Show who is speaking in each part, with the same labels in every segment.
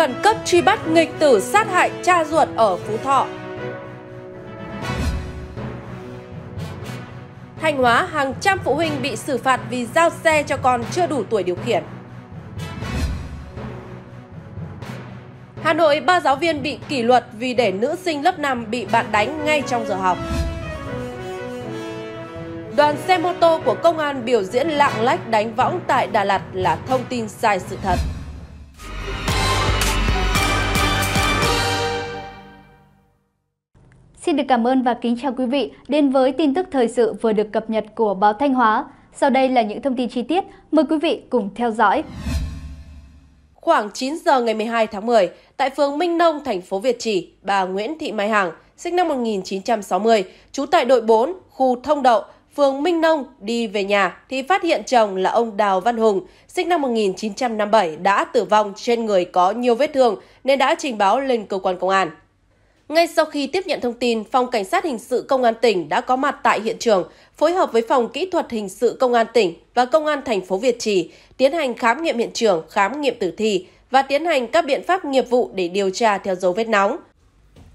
Speaker 1: khẩn cấp truy bắt nghịch tử sát hại cha ruột ở Phú Thọ. Thanh Hóa, hàng trăm phụ huynh bị xử phạt vì giao xe cho con chưa đủ tuổi điều khiển. Hà Nội, ba giáo viên bị kỷ luật vì để nữ sinh lớp 5 bị bạn đánh ngay trong giờ học. Đoàn xe mô tô của công an biểu diễn lạng lách đánh võng tại Đà Lạt là thông tin sai sự thật.
Speaker 2: Xin được cảm ơn và kính chào quý vị đến với tin tức thời sự vừa được cập nhật của báo Thanh Hóa. Sau đây là những thông tin chi tiết, mời quý vị cùng theo dõi.
Speaker 1: Khoảng 9 giờ ngày 12 tháng 10, tại phường Minh Nông, thành phố Việt Trì, bà Nguyễn Thị Mai Hằng, sinh năm 1960, trú tại đội 4, khu Thông Đậu, phường Minh Nông đi về nhà thì phát hiện chồng là ông Đào Văn Hùng, sinh năm 1957 đã tử vong trên người có nhiều vết thương nên đã trình báo lên cơ quan công an. Ngay sau khi tiếp nhận thông tin, Phòng Cảnh sát Hình sự Công an tỉnh đã có mặt tại hiện trường, phối hợp với Phòng Kỹ thuật Hình sự Công an tỉnh và Công an thành phố Việt Trì tiến hành khám nghiệm hiện trường, khám nghiệm tử thi và tiến hành các biện pháp nghiệp vụ để điều tra theo dấu vết nóng.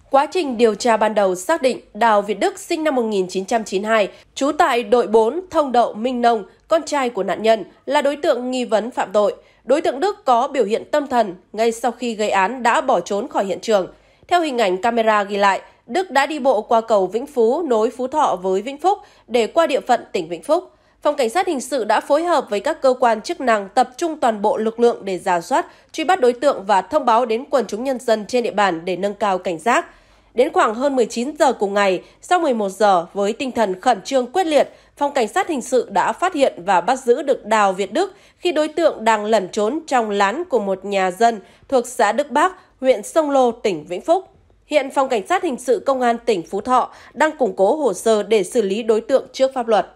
Speaker 1: Quá trình điều tra ban đầu xác định Đào Việt Đức sinh năm 1992, trú tại đội 4 Thông Đậu Minh Nông, con trai của nạn nhân, là đối tượng nghi vấn phạm tội. Đối tượng Đức có biểu hiện tâm thần, ngay sau khi gây án đã bỏ trốn khỏi hiện trường. Theo hình ảnh camera ghi lại, Đức đã đi bộ qua cầu Vĩnh Phú nối Phú Thọ với Vĩnh Phúc để qua địa phận tỉnh Vĩnh Phúc. Phòng Cảnh sát Hình sự đã phối hợp với các cơ quan chức năng tập trung toàn bộ lực lượng để giả soát, truy bắt đối tượng và thông báo đến quần chúng nhân dân trên địa bàn để nâng cao cảnh giác. Đến khoảng hơn 19 giờ cùng ngày, sau 11 giờ với tinh thần khẩn trương quyết liệt, Phòng Cảnh sát Hình sự đã phát hiện và bắt giữ được Đào Việt Đức khi đối tượng đang lẩn trốn trong lán của một nhà dân thuộc xã Đức Bắc, huyện Sông Lô, tỉnh Vĩnh Phúc. Hiện Phòng Cảnh sát Hình sự Công an tỉnh Phú Thọ đang củng cố hồ sơ để xử lý đối tượng trước pháp luật.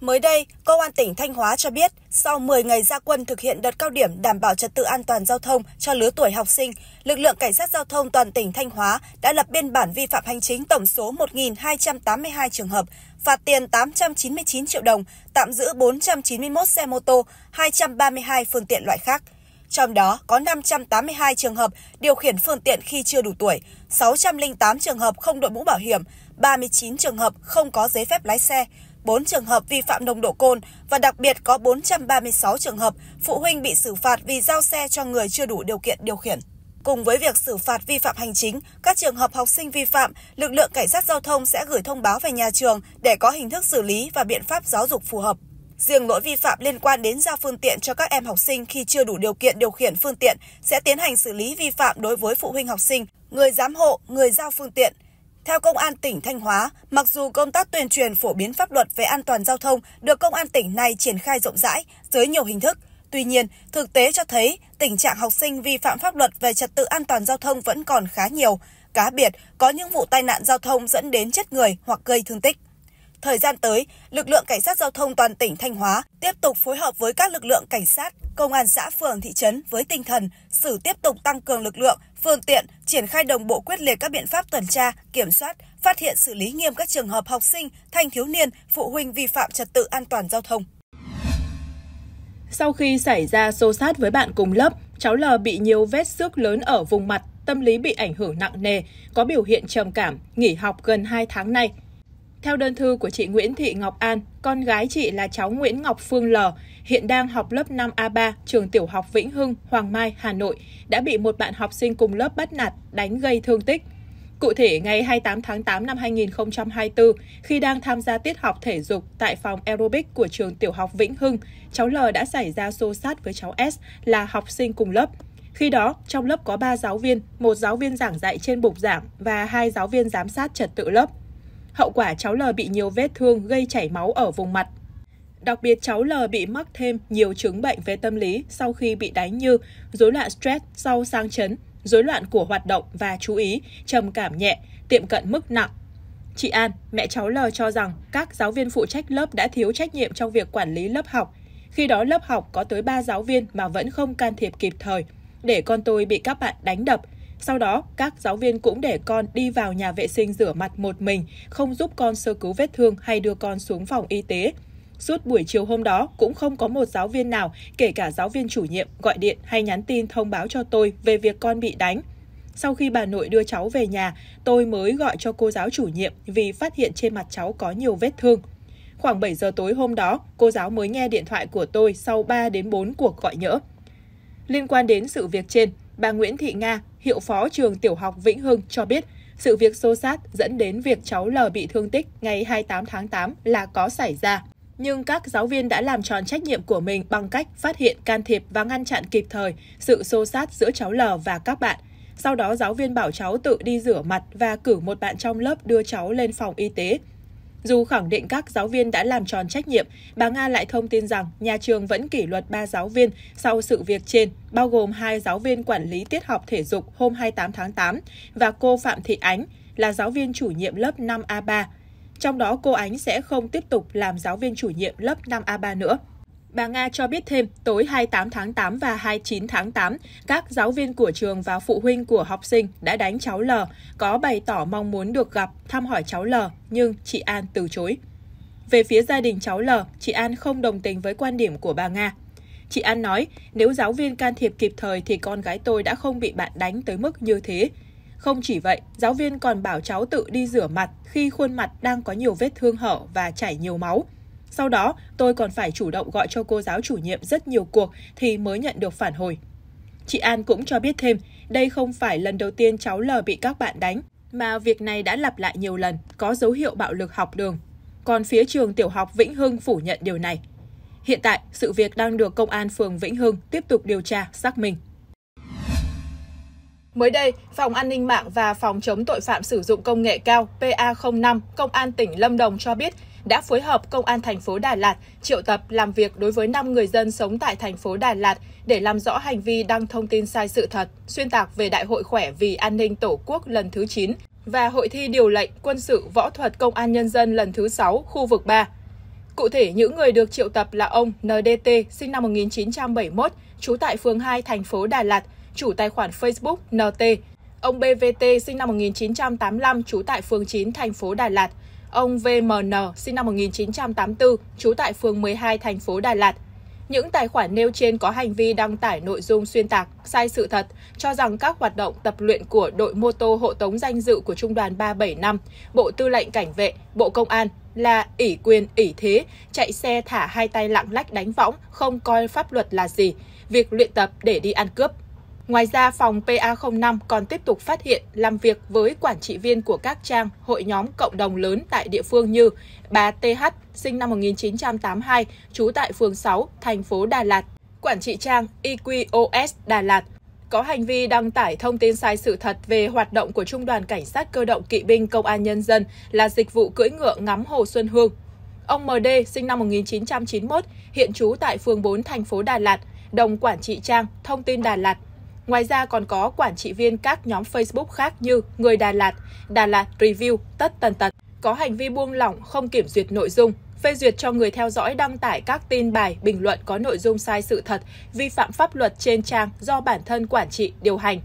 Speaker 3: Mới đây, Công an tỉnh Thanh Hóa cho biết, sau 10 ngày ra quân thực hiện đợt cao điểm đảm bảo trật tự an toàn giao thông cho lứa tuổi học sinh, lực lượng cảnh sát giao thông toàn tỉnh Thanh Hóa đã lập biên bản vi phạm hành chính tổng số 1.282 trường hợp, phạt tiền 899 triệu đồng, tạm giữ 491 xe mô tô, 232 phương tiện loại khác. Trong đó có 582 trường hợp điều khiển phương tiện khi chưa đủ tuổi, 608 trường hợp không đội mũ bảo hiểm, 39 trường hợp không có giấy phép lái xe, 4 trường hợp vi phạm nồng độ cồn và đặc biệt có 436 trường hợp phụ huynh bị xử phạt vì giao xe cho người chưa đủ điều kiện điều khiển. Cùng với việc xử phạt vi phạm hành chính, các trường hợp học sinh vi phạm, lực lượng cảnh sát giao thông sẽ gửi thông báo về nhà trường để có hình thức xử lý và biện pháp giáo dục phù hợp. Riêng lỗi vi phạm liên quan đến giao phương tiện cho các em học sinh khi chưa đủ điều kiện điều khiển phương tiện sẽ tiến hành xử lý vi phạm đối với phụ huynh học sinh, người giám hộ, người giao phương tiện. Theo Công an tỉnh Thanh Hóa, mặc dù công tác tuyên truyền phổ biến pháp luật về an toàn giao thông được Công an tỉnh này triển khai rộng rãi dưới nhiều hình thức, Tuy nhiên, thực tế cho thấy tình trạng học sinh vi phạm pháp luật về trật tự an toàn giao thông vẫn còn khá nhiều. Cá biệt, có những vụ tai nạn giao thông dẫn đến chết người hoặc gây thương tích. Thời gian tới, lực lượng cảnh sát giao thông toàn tỉnh Thanh Hóa tiếp tục phối hợp với các lực lượng cảnh sát, công an xã phường thị trấn với tinh thần xử tiếp tục tăng cường lực lượng, phương tiện, triển khai đồng bộ quyết liệt các biện pháp tuần tra, kiểm soát, phát hiện xử lý nghiêm các trường hợp học sinh, thanh thiếu niên, phụ huynh vi phạm trật tự an toàn giao thông.
Speaker 4: Sau khi xảy ra xô sát với bạn cùng lớp, cháu L bị nhiều vết xước lớn ở vùng mặt, tâm lý bị ảnh hưởng nặng nề, có biểu hiện trầm cảm, nghỉ học gần 2 tháng nay. Theo đơn thư của chị Nguyễn Thị Ngọc An, con gái chị là cháu Nguyễn Ngọc Phương L, hiện đang học lớp 5A3, trường tiểu học Vĩnh Hưng, Hoàng Mai, Hà Nội, đã bị một bạn học sinh cùng lớp bắt nạt, đánh gây thương tích. Cụ thể, ngày 28 tháng 8 năm 2024, khi đang tham gia tiết học thể dục tại phòng aerobic của trường tiểu học Vĩnh Hưng, cháu L đã xảy ra xô sát với cháu S là học sinh cùng lớp. Khi đó, trong lớp có 3 giáo viên, một giáo viên giảng dạy trên bục giảng và hai giáo viên giám sát trật tự lớp. Hậu quả cháu L bị nhiều vết thương gây chảy máu ở vùng mặt. Đặc biệt cháu L bị mắc thêm nhiều chứng bệnh về tâm lý sau khi bị đánh như rối loạn stress sau sang chấn, rối loạn của hoạt động và chú ý, trầm cảm nhẹ, tiệm cận mức nặng. Chị An, mẹ cháu L cho rằng các giáo viên phụ trách lớp đã thiếu trách nhiệm trong việc quản lý lớp học. Khi đó lớp học có tới 3 giáo viên mà vẫn không can thiệp kịp thời, để con tôi bị các bạn đánh đập. Sau đó, các giáo viên cũng để con đi vào nhà vệ sinh rửa mặt một mình, không giúp con sơ cứu vết thương hay đưa con xuống phòng y tế. Suốt buổi chiều hôm đó cũng không có một giáo viên nào, kể cả giáo viên chủ nhiệm, gọi điện hay nhắn tin thông báo cho tôi về việc con bị đánh. Sau khi bà nội đưa cháu về nhà, tôi mới gọi cho cô giáo chủ nhiệm vì phát hiện trên mặt cháu có nhiều vết thương. Khoảng 7 giờ tối hôm đó, cô giáo mới nghe điện thoại của tôi sau 3 đến 4 cuộc gọi nhỡ. Liên quan đến sự việc trên, bà Nguyễn Thị Nga, hiệu phó trường tiểu học Vĩnh Hưng cho biết sự việc xô sát dẫn đến việc cháu L bị thương tích ngày 28 tháng 8 là có xảy ra. Nhưng các giáo viên đã làm tròn trách nhiệm của mình bằng cách phát hiện, can thiệp và ngăn chặn kịp thời sự xô sát giữa cháu L và các bạn. Sau đó giáo viên bảo cháu tự đi rửa mặt và cử một bạn trong lớp đưa cháu lên phòng y tế. Dù khẳng định các giáo viên đã làm tròn trách nhiệm, bà Nga lại thông tin rằng nhà trường vẫn kỷ luật 3 giáo viên sau sự việc trên, bao gồm hai giáo viên quản lý tiết học thể dục hôm 28 tháng 8 và cô Phạm Thị Ánh là giáo viên chủ nhiệm lớp 5A3. Trong đó cô Ánh sẽ không tiếp tục làm giáo viên chủ nhiệm lớp 5A3 nữa. Bà Nga cho biết thêm, tối 28 tháng 8 và 29 tháng 8, các giáo viên của trường và phụ huynh của học sinh đã đánh cháu L, có bày tỏ mong muốn được gặp, thăm hỏi cháu L, nhưng chị An từ chối. Về phía gia đình cháu L, chị An không đồng tình với quan điểm của bà Nga. Chị An nói, nếu giáo viên can thiệp kịp thời thì con gái tôi đã không bị bạn đánh tới mức như thế. Không chỉ vậy, giáo viên còn bảo cháu tự đi rửa mặt khi khuôn mặt đang có nhiều vết thương hở và chảy nhiều máu. Sau đó, tôi còn phải chủ động gọi cho cô giáo chủ nhiệm rất nhiều cuộc thì mới nhận được phản hồi. Chị An cũng cho biết thêm, đây không phải lần đầu tiên cháu L bị các bạn đánh, mà việc này đã lặp lại nhiều lần, có dấu hiệu bạo lực học đường. Còn phía trường tiểu học Vĩnh Hưng phủ nhận điều này. Hiện tại, sự việc đang được Công an phường Vĩnh Hưng tiếp tục điều tra, xác minh. Mới đây, Phòng An ninh mạng và Phòng chống tội phạm sử dụng công nghệ cao PA05 Công an tỉnh Lâm Đồng cho biết đã phối hợp Công an thành phố Đà Lạt triệu tập làm việc đối với 5 người dân sống tại thành phố Đà Lạt để làm rõ hành vi đăng thông tin sai sự thật, xuyên tạc về Đại hội khỏe vì an ninh Tổ quốc lần thứ 9 và Hội thi điều lệnh quân sự võ thuật Công an Nhân dân lần thứ 6 khu vực 3. Cụ thể, những người được triệu tập là ông NDT, sinh năm 1971, trú tại phường 2, thành phố Đà Lạt, chủ tài khoản Facebook NT, ông BVT, sinh năm 1985, trú tại phường 9, thành phố Đà Lạt, ông VMN, sinh năm 1984, trú tại phường 12, thành phố Đà Lạt. Những tài khoản nêu trên có hành vi đăng tải nội dung xuyên tạc, sai sự thật, cho rằng các hoạt động tập luyện của đội mô tô hộ tống danh dự của Trung đoàn 375, Bộ Tư lệnh Cảnh vệ, Bộ Công an là ỷ quyền, ỷ thế, chạy xe thả hai tay lạng lách đánh võng, không coi pháp luật là gì, việc luyện tập để đi ăn cướp. Ngoài ra, phòng PA05 còn tiếp tục phát hiện làm việc với quản trị viên của các trang, hội nhóm cộng đồng lớn tại địa phương như bà TH, sinh năm 1982, trú tại phường 6, thành phố Đà Lạt, quản trị trang EQOS Đà Lạt, có hành vi đăng tải thông tin sai sự thật về hoạt động của Trung đoàn Cảnh sát Cơ động Kỵ binh Công an Nhân dân là dịch vụ cưỡi ngựa ngắm Hồ Xuân Hương. Ông MD, sinh năm 1991, hiện trú tại phường 4, thành phố Đà Lạt, đồng quản trị trang Thông tin Đà Lạt, Ngoài ra còn có quản trị viên các nhóm Facebook khác như Người Đà Lạt, Đà Lạt Review, Tất Tần Tật, có hành vi buông lỏng không kiểm duyệt nội dung, phê duyệt cho người theo dõi đăng tải các tin bài, bình luận có nội dung sai sự thật, vi phạm pháp luật trên trang do bản thân quản trị điều hành.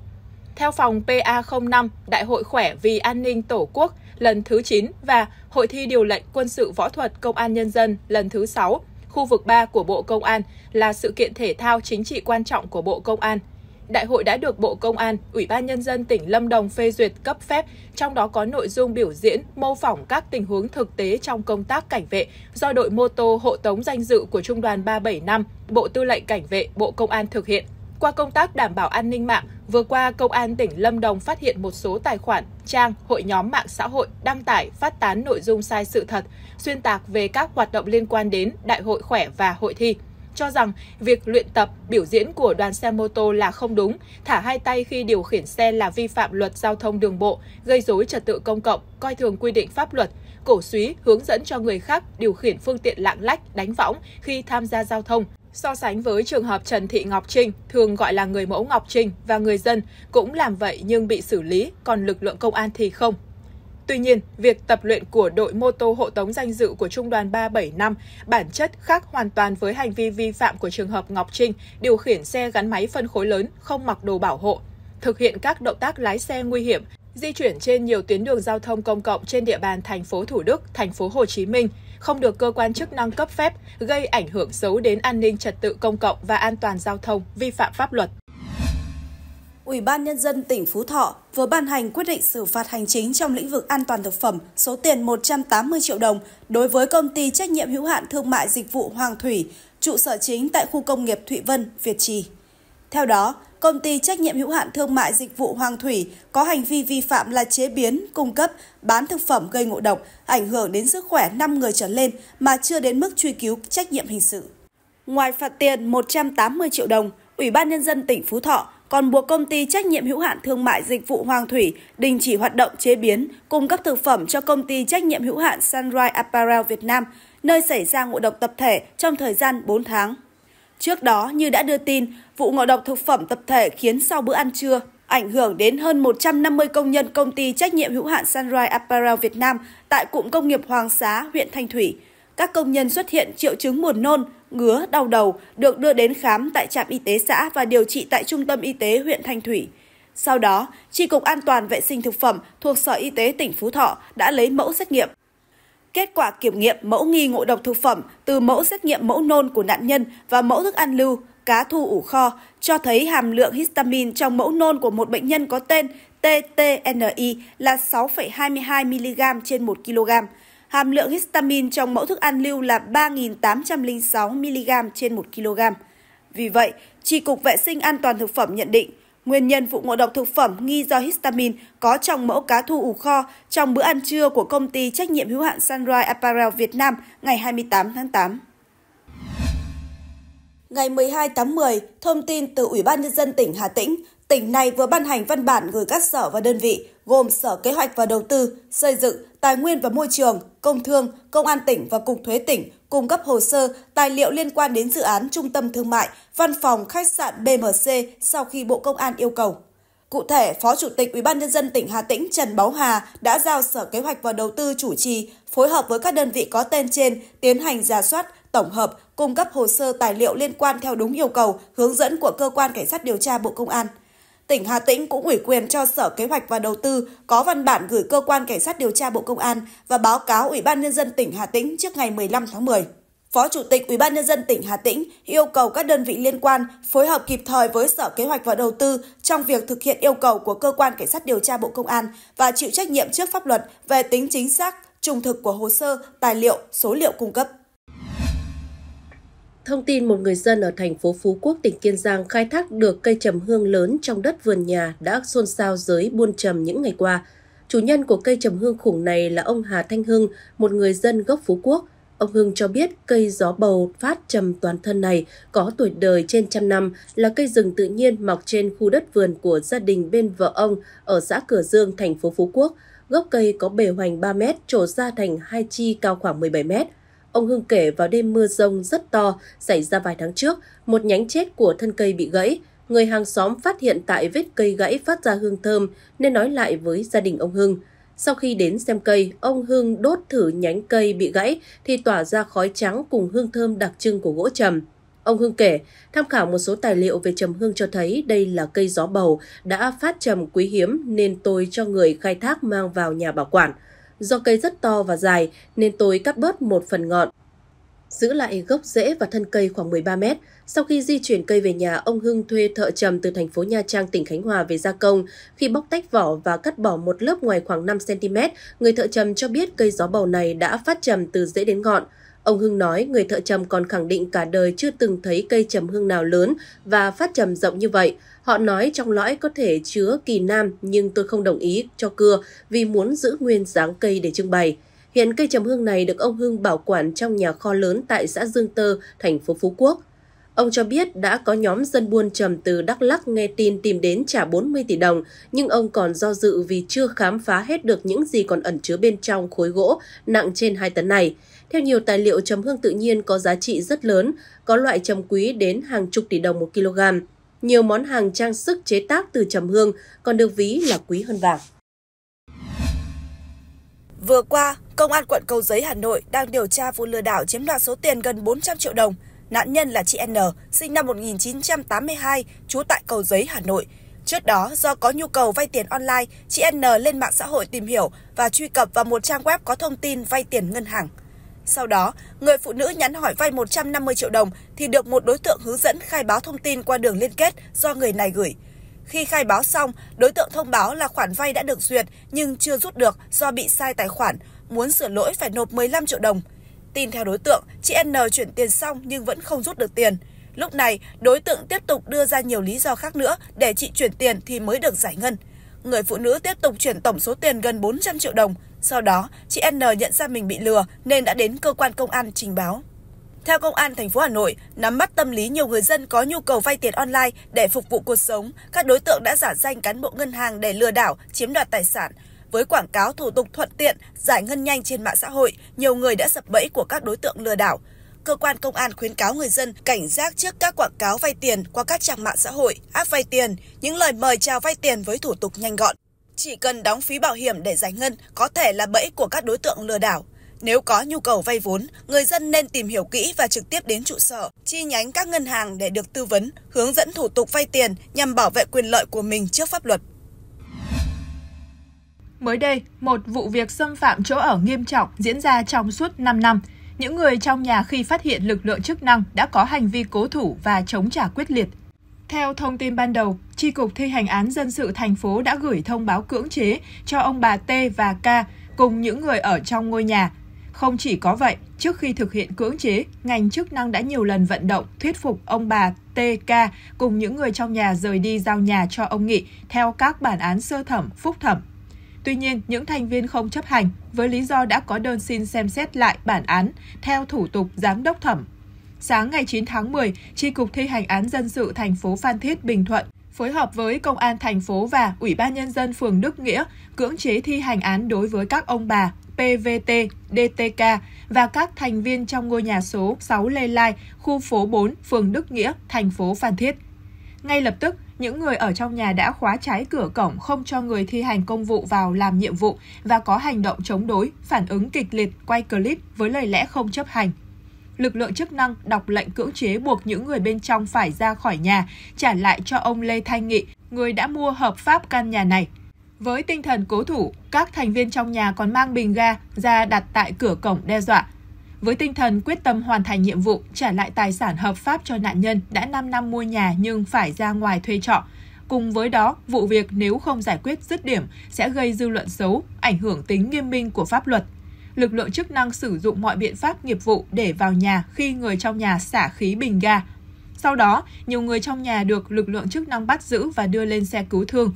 Speaker 4: Theo phòng PA05, Đại hội khỏe vì an ninh Tổ quốc lần thứ 9 và Hội thi điều lệnh quân sự võ thuật Công an Nhân dân lần thứ 6, khu vực 3 của Bộ Công an là sự kiện thể thao chính trị quan trọng của Bộ Công an – đại hội đã được Bộ Công an, Ủy ban Nhân dân tỉnh Lâm Đồng phê duyệt cấp phép, trong đó có nội dung biểu diễn, mô phỏng các tình huống thực tế trong công tác cảnh vệ do đội mô tô hộ tống danh dự của Trung đoàn 375, Bộ Tư lệnh Cảnh vệ, Bộ Công an thực hiện. Qua công tác đảm bảo an ninh mạng, vừa qua Công an tỉnh Lâm Đồng phát hiện một số tài khoản, trang, hội nhóm mạng xã hội đăng tải, phát tán nội dung sai sự thật, xuyên tạc về các hoạt động liên quan đến Đại hội khỏe và hội thi cho rằng việc luyện tập, biểu diễn của đoàn xe mô tô là không đúng, thả hai tay khi điều khiển xe là vi phạm luật giao thông đường bộ, gây dối trật tự công cộng, coi thường quy định pháp luật, cổ suý hướng dẫn cho người khác điều khiển phương tiện lạng lách, đánh võng khi tham gia giao thông. So sánh với trường hợp Trần Thị Ngọc Trinh, thường gọi là người mẫu Ngọc Trinh và người dân cũng làm vậy nhưng bị xử lý, còn lực lượng công an thì không. Tuy nhiên, việc tập luyện của đội mô tô hộ tống danh dự của Trung đoàn 375 bản chất khác hoàn toàn với hành vi vi phạm của trường hợp Ngọc Trinh điều khiển xe gắn máy phân khối lớn không mặc đồ bảo hộ, thực hiện các động tác lái xe nguy hiểm, di chuyển trên nhiều tuyến đường giao thông công cộng trên địa bàn thành phố Thủ Đức, thành phố Hồ Chí Minh, không được cơ quan chức năng cấp phép, gây ảnh hưởng xấu đến an ninh trật tự công cộng và an toàn giao thông, vi phạm pháp luật.
Speaker 3: Ủy ban Nhân dân tỉnh Phú Thọ vừa ban hành quyết định xử phạt hành chính trong lĩnh vực an toàn thực phẩm số tiền 180 triệu đồng đối với công ty trách nhiệm hữu hạn thương mại dịch vụ Hoàng Thủy, trụ sở chính tại khu công nghiệp Thụy Vân, Việt Trì. Theo đó, công ty trách nhiệm hữu hạn thương mại dịch vụ Hoàng Thủy có hành vi vi phạm là chế biến, cung cấp, bán thực phẩm gây ngộ độc, ảnh hưởng đến sức khỏe 5 người trở lên mà chưa đến mức truy cứu trách nhiệm hình sự. Ngoài phạt tiền 180 triệu đồng, Ủy ban Nhân dân tỉnh Phú Thọ còn buộc công ty trách nhiệm hữu hạn thương mại dịch vụ Hoàng Thủy đình chỉ hoạt động chế biến, cung cấp thực phẩm cho công ty trách nhiệm hữu hạn Sunrise Apparel Việt Nam, nơi xảy ra ngộ độc tập thể trong thời gian 4 tháng. Trước đó, như đã đưa tin, vụ ngộ độc thực phẩm tập thể khiến sau bữa ăn trưa, ảnh hưởng đến hơn 150 công nhân công ty trách nhiệm hữu hạn Sunrise Apparel Việt Nam tại cụm công nghiệp Hoàng Xá, huyện Thanh Thủy. Các công nhân xuất hiện triệu chứng buồn nôn, ngứa, đau đầu, được đưa đến khám tại trạm y tế xã và điều trị tại Trung tâm Y tế huyện Thanh Thủy. Sau đó, Tri Cục An toàn Vệ sinh Thực phẩm thuộc Sở Y tế tỉnh Phú Thọ đã lấy mẫu xét nghiệm. Kết quả kiểm nghiệm mẫu nghi ngộ độc thực phẩm từ mẫu xét nghiệm mẫu nôn của nạn nhân và mẫu thức ăn lưu, cá thu ủ kho cho thấy hàm lượng histamine trong mẫu nôn của một bệnh nhân có tên TTNI là 6,22mg trên 1 kg. Hàm lượng histamine trong mẫu thức ăn lưu là 3.806mg trên 1 kg. Vì vậy, Tri Cục Vệ sinh An toàn Thực phẩm nhận định Nguyên nhân vụ ngộ độc thực phẩm nghi do histamine có trong mẫu cá thu ủ kho trong bữa ăn trưa của công ty trách nhiệm hữu hạn Sunrise Apparel Việt Nam ngày 28 tháng 8. Ngày 12 tháng 10, thông tin từ Ủy ban Nhân dân tỉnh Hà Tĩnh, tỉnh này vừa ban hành văn bản gửi các sở và đơn vị gồm Sở Kế hoạch và Đầu tư, Xây dựng, Tài nguyên và Môi trường, Công thương, Công an tỉnh và Cục Thuế tỉnh cung cấp hồ sơ, tài liệu liên quan đến dự án trung tâm thương mại, văn phòng khách sạn BMC sau khi Bộ Công an yêu cầu. Cụ thể, Phó Chủ tịch Ủy ban nhân dân tỉnh Hà Tĩnh Trần Báu Hà đã giao Sở Kế hoạch và Đầu tư chủ trì phối hợp với các đơn vị có tên trên tiến hành giả soát, tổng hợp, cung cấp hồ sơ tài liệu liên quan theo đúng yêu cầu, hướng dẫn của cơ quan cảnh sát điều tra Bộ Công an tỉnh Hà Tĩnh cũng ủy quyền cho Sở Kế hoạch và Đầu tư có văn bản gửi cơ quan cảnh sát điều tra Bộ Công an và báo cáo Ủy ban nhân dân tỉnh Hà Tĩnh trước ngày 15 tháng 10. Phó Chủ tịch Ủy ban nhân dân tỉnh Hà Tĩnh yêu cầu các đơn vị liên quan phối hợp kịp thời với Sở Kế hoạch và Đầu tư trong việc thực hiện yêu cầu của cơ quan cảnh sát điều tra Bộ Công an và chịu trách nhiệm trước pháp luật về tính chính xác, trung thực của hồ sơ, tài liệu, số liệu cung cấp.
Speaker 5: Thông tin một người dân ở thành phố Phú Quốc, tỉnh Kiên Giang khai thác được cây trầm hương lớn trong đất vườn nhà đã xôn xao giới buôn trầm những ngày qua. Chủ nhân của cây trầm hương khủng này là ông Hà Thanh Hưng, một người dân gốc Phú Quốc. Ông Hưng cho biết cây gió bầu phát trầm toàn thân này có tuổi đời trên trăm năm, là cây rừng tự nhiên mọc trên khu đất vườn của gia đình bên vợ ông ở xã Cửa Dương, thành phố Phú Quốc. Gốc cây có bề hoành 3 mét, trổ ra thành hai chi cao khoảng 17 mét. Ông Hưng kể vào đêm mưa rông rất to xảy ra vài tháng trước, một nhánh chết của thân cây bị gãy. Người hàng xóm phát hiện tại vết cây gãy phát ra hương thơm nên nói lại với gia đình ông Hưng. Sau khi đến xem cây, ông Hưng đốt thử nhánh cây bị gãy thì tỏa ra khói trắng cùng hương thơm đặc trưng của gỗ trầm. Ông Hưng kể, tham khảo một số tài liệu về trầm hương cho thấy đây là cây gió bầu đã phát trầm quý hiếm nên tôi cho người khai thác mang vào nhà bảo quản. Do cây rất to và dài nên tôi cắt bớt một phần ngọn. Giữ lại gốc rễ và thân cây khoảng 13 mét. Sau khi di chuyển cây về nhà, ông Hưng thuê thợ trầm từ thành phố Nha Trang, tỉnh Khánh Hòa về gia công. Khi bóc tách vỏ và cắt bỏ một lớp ngoài khoảng 5cm, người thợ trầm cho biết cây gió bầu này đã phát trầm từ rễ đến ngọn. Ông Hưng nói người thợ trầm còn khẳng định cả đời chưa từng thấy cây trầm hương nào lớn và phát trầm rộng như vậy. Họ nói trong lõi có thể chứa kỳ nam nhưng tôi không đồng ý cho cưa vì muốn giữ nguyên dáng cây để trưng bày. Hiện cây trầm hương này được ông Hưng bảo quản trong nhà kho lớn tại xã Dương Tơ, thành phố Phú Quốc. Ông cho biết đã có nhóm dân buôn trầm từ Đắk Lắc nghe tin tìm đến trả 40 tỷ đồng, nhưng ông còn do dự vì chưa khám phá hết được những gì còn ẩn chứa bên trong khối gỗ nặng trên 2 tấn này. Theo nhiều tài liệu, trầm hương tự nhiên có giá trị rất lớn, có loại trầm quý đến hàng chục tỷ đồng một kg. Nhiều món hàng trang sức chế tác từ trầm hương còn được ví là quý hơn vàng.
Speaker 3: Vừa qua, Công an quận Cầu Giấy Hà Nội đang điều tra vụ lừa đảo chiếm đoạt số tiền gần 400 triệu đồng. Nạn nhân là chị N, sinh năm 1982, trú tại Cầu Giấy, Hà Nội. Trước đó, do có nhu cầu vay tiền online, chị N lên mạng xã hội tìm hiểu và truy cập vào một trang web có thông tin vay tiền ngân hàng. Sau đó, người phụ nữ nhắn hỏi vay 150 triệu đồng thì được một đối tượng hướng dẫn khai báo thông tin qua đường liên kết do người này gửi. Khi khai báo xong, đối tượng thông báo là khoản vay đã được duyệt nhưng chưa rút được do bị sai tài khoản, muốn sửa lỗi phải nộp 15 triệu đồng. Tin theo đối tượng, chị N chuyển tiền xong nhưng vẫn không rút được tiền. Lúc này, đối tượng tiếp tục đưa ra nhiều lý do khác nữa để chị chuyển tiền thì mới được giải ngân. Người phụ nữ tiếp tục chuyển tổng số tiền gần 400 triệu đồng. Sau đó, chị N nhận ra mình bị lừa nên đã đến cơ quan công an trình báo. Theo Công an thành phố Hà Nội, nắm bắt tâm lý nhiều người dân có nhu cầu vay tiền online để phục vụ cuộc sống, các đối tượng đã giả danh cán bộ ngân hàng để lừa đảo, chiếm đoạt tài sản. Với quảng cáo thủ tục thuận tiện, giải ngân nhanh trên mạng xã hội, nhiều người đã sập bẫy của các đối tượng lừa đảo. Cơ quan công an khuyến cáo người dân cảnh giác trước các quảng cáo vay tiền qua các trang mạng xã hội, app vay tiền, những lời mời chào vay tiền với thủ tục nhanh gọn. Chỉ cần đóng phí bảo hiểm để giải ngân có thể là bẫy của các đối tượng lừa đảo. Nếu có nhu cầu vay vốn, người dân nên tìm hiểu kỹ và trực tiếp đến trụ sở, chi nhánh các ngân hàng để được tư vấn, hướng dẫn thủ tục vay tiền nhằm bảo vệ quyền lợi của mình trước pháp luật.
Speaker 4: Mới đây, một vụ việc xâm phạm chỗ ở nghiêm trọng diễn ra trong suốt 5 năm. Những người trong nhà khi phát hiện lực lượng chức năng đã có hành vi cố thủ và chống trả quyết liệt. Theo thông tin ban đầu, Tri Cục Thi hành án dân sự thành phố đã gửi thông báo cưỡng chế cho ông bà T và K cùng những người ở trong ngôi nhà. Không chỉ có vậy, trước khi thực hiện cưỡng chế, ngành chức năng đã nhiều lần vận động, thuyết phục ông bà TK cùng những người trong nhà rời đi giao nhà cho ông Nghị theo các bản án sơ thẩm, phúc thẩm Tuy nhiên, những thành viên không chấp hành với lý do đã có đơn xin xem xét lại bản án theo thủ tục giám đốc thẩm. Sáng ngày 9 tháng 10, Tri cục thi hành án dân sự thành phố Phan Thiết, Bình Thuận phối hợp với Công an thành phố và Ủy ban Nhân dân phường Đức Nghĩa cưỡng chế thi hành án đối với các ông bà PVT, DTK và các thành viên trong ngôi nhà số 6 Lê Lai, khu phố 4, phường Đức Nghĩa, thành phố Phan Thiết. Ngay lập tức, những người ở trong nhà đã khóa trái cửa cổng không cho người thi hành công vụ vào làm nhiệm vụ và có hành động chống đối, phản ứng kịch liệt, quay clip với lời lẽ không chấp hành. Lực lượng chức năng đọc lệnh cưỡng chế buộc những người bên trong phải ra khỏi nhà, trả lại cho ông Lê Thanh Nghị, người đã mua hợp pháp căn nhà này. Với tinh thần cố thủ, các thành viên trong nhà còn mang bình ga ra đặt tại cửa cổng đe dọa, với tinh thần quyết tâm hoàn thành nhiệm vụ, trả lại tài sản hợp pháp cho nạn nhân đã 5 năm mua nhà nhưng phải ra ngoài thuê trọ. Cùng với đó, vụ việc nếu không giải quyết dứt điểm sẽ gây dư luận xấu, ảnh hưởng tính nghiêm minh của pháp luật. Lực lượng chức năng sử dụng mọi biện pháp nghiệp vụ để vào nhà khi người trong nhà xả khí bình ga. Sau đó, nhiều người trong nhà được lực lượng chức năng bắt giữ và đưa lên xe cứu thương.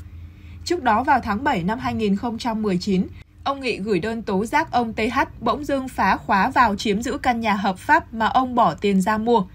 Speaker 4: Trước đó vào tháng 7 năm 2019, Ông Nghị gửi đơn tố giác ông TH bỗng dưng phá khóa vào chiếm giữ căn nhà hợp pháp mà ông bỏ tiền ra mua.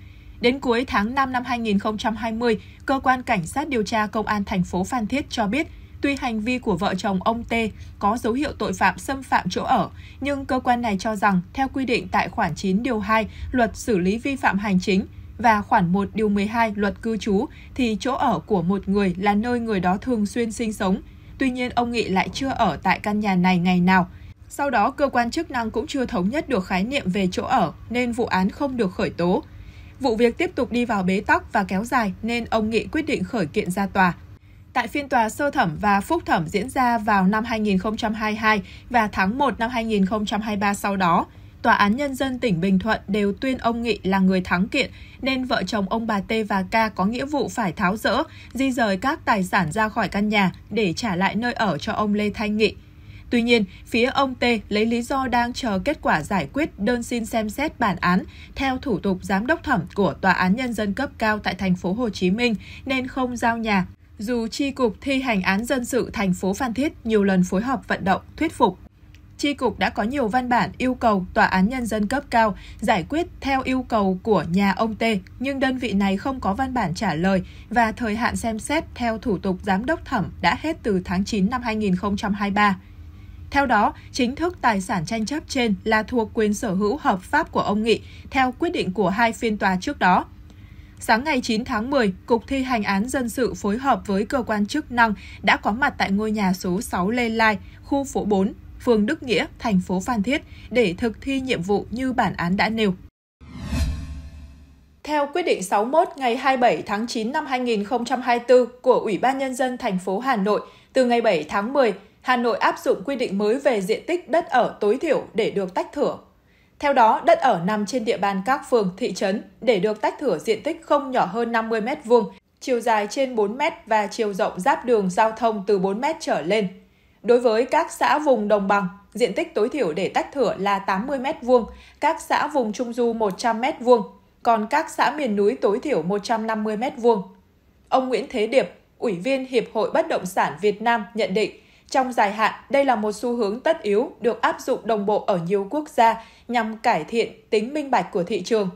Speaker 4: Đến cuối tháng 5 năm 2020, cơ quan cảnh sát điều tra công an thành phố Phan Thiết cho biết, tuy hành vi của vợ chồng ông T có dấu hiệu tội phạm xâm phạm chỗ ở, nhưng cơ quan này cho rằng theo quy định tại khoản 9 điều 2 Luật xử lý vi phạm hành chính và khoản 1 điều 12 Luật cư trú thì chỗ ở của một người là nơi người đó thường xuyên sinh sống, Tuy nhiên, ông Nghị lại chưa ở tại căn nhà này ngày nào. Sau đó, cơ quan chức năng cũng chưa thống nhất được khái niệm về chỗ ở, nên vụ án không được khởi tố. Vụ việc tiếp tục đi vào bế tắc và kéo dài nên ông Nghị quyết định khởi kiện ra tòa. Tại phiên tòa sơ thẩm và phúc thẩm diễn ra vào năm 2022 và tháng 1 năm 2023 sau đó, Tòa án Nhân dân tỉnh Bình Thuận đều tuyên ông Nghị là người thắng kiện, nên vợ chồng ông bà T và K có nghĩa vụ phải tháo rỡ, di rời các tài sản ra khỏi căn nhà để trả lại nơi ở cho ông Lê Thanh Nghị. Tuy nhiên, phía ông T lấy lý do đang chờ kết quả giải quyết đơn xin xem xét bản án theo thủ tục giám đốc thẩm của Tòa án Nhân dân cấp cao tại thành phố Hồ Chí Minh nên không giao nhà. Dù tri cục thi hành án dân sự thành phố Phan Thiết nhiều lần phối hợp vận động, thuyết phục Tri Cục đã có nhiều văn bản yêu cầu Tòa án Nhân dân cấp cao giải quyết theo yêu cầu của nhà ông T, nhưng đơn vị này không có văn bản trả lời và thời hạn xem xét theo thủ tục giám đốc thẩm đã hết từ tháng 9 năm 2023. Theo đó, chính thức tài sản tranh chấp trên là thuộc quyền sở hữu hợp pháp của ông Nghị theo quyết định của hai phiên tòa trước đó. Sáng ngày 9 tháng 10, Cục Thi hành án dân sự phối hợp với cơ quan chức năng đã có mặt tại ngôi nhà số 6 Lê Lai, khu phố 4, phường Đức Nghĩa, thành phố Phan Thiết để thực thi nhiệm vụ như bản án đã nêu. Theo quyết định 61 ngày 27 tháng 9 năm 2024 của Ủy ban Nhân dân thành phố Hà Nội, từ ngày 7 tháng 10, Hà Nội áp dụng quy định mới về diện tích đất ở tối thiểu để được tách thửa. Theo đó, đất ở nằm trên địa bàn các phường, thị trấn để được tách thửa diện tích không nhỏ hơn 50 m2, chiều dài trên 4 m và chiều rộng giáp đường giao thông từ 4 m trở lên. Đối với các xã vùng đồng bằng, diện tích tối thiểu để tách thửa là 80 m2, các xã vùng trung du 100 m2, còn các xã miền núi tối thiểu 150 m2. Ông Nguyễn Thế Điệp, Ủy viên Hiệp hội Bất động sản Việt Nam nhận định, trong dài hạn, đây là một xu hướng tất yếu được áp dụng đồng bộ ở nhiều quốc gia nhằm cải thiện tính minh bạch của thị trường.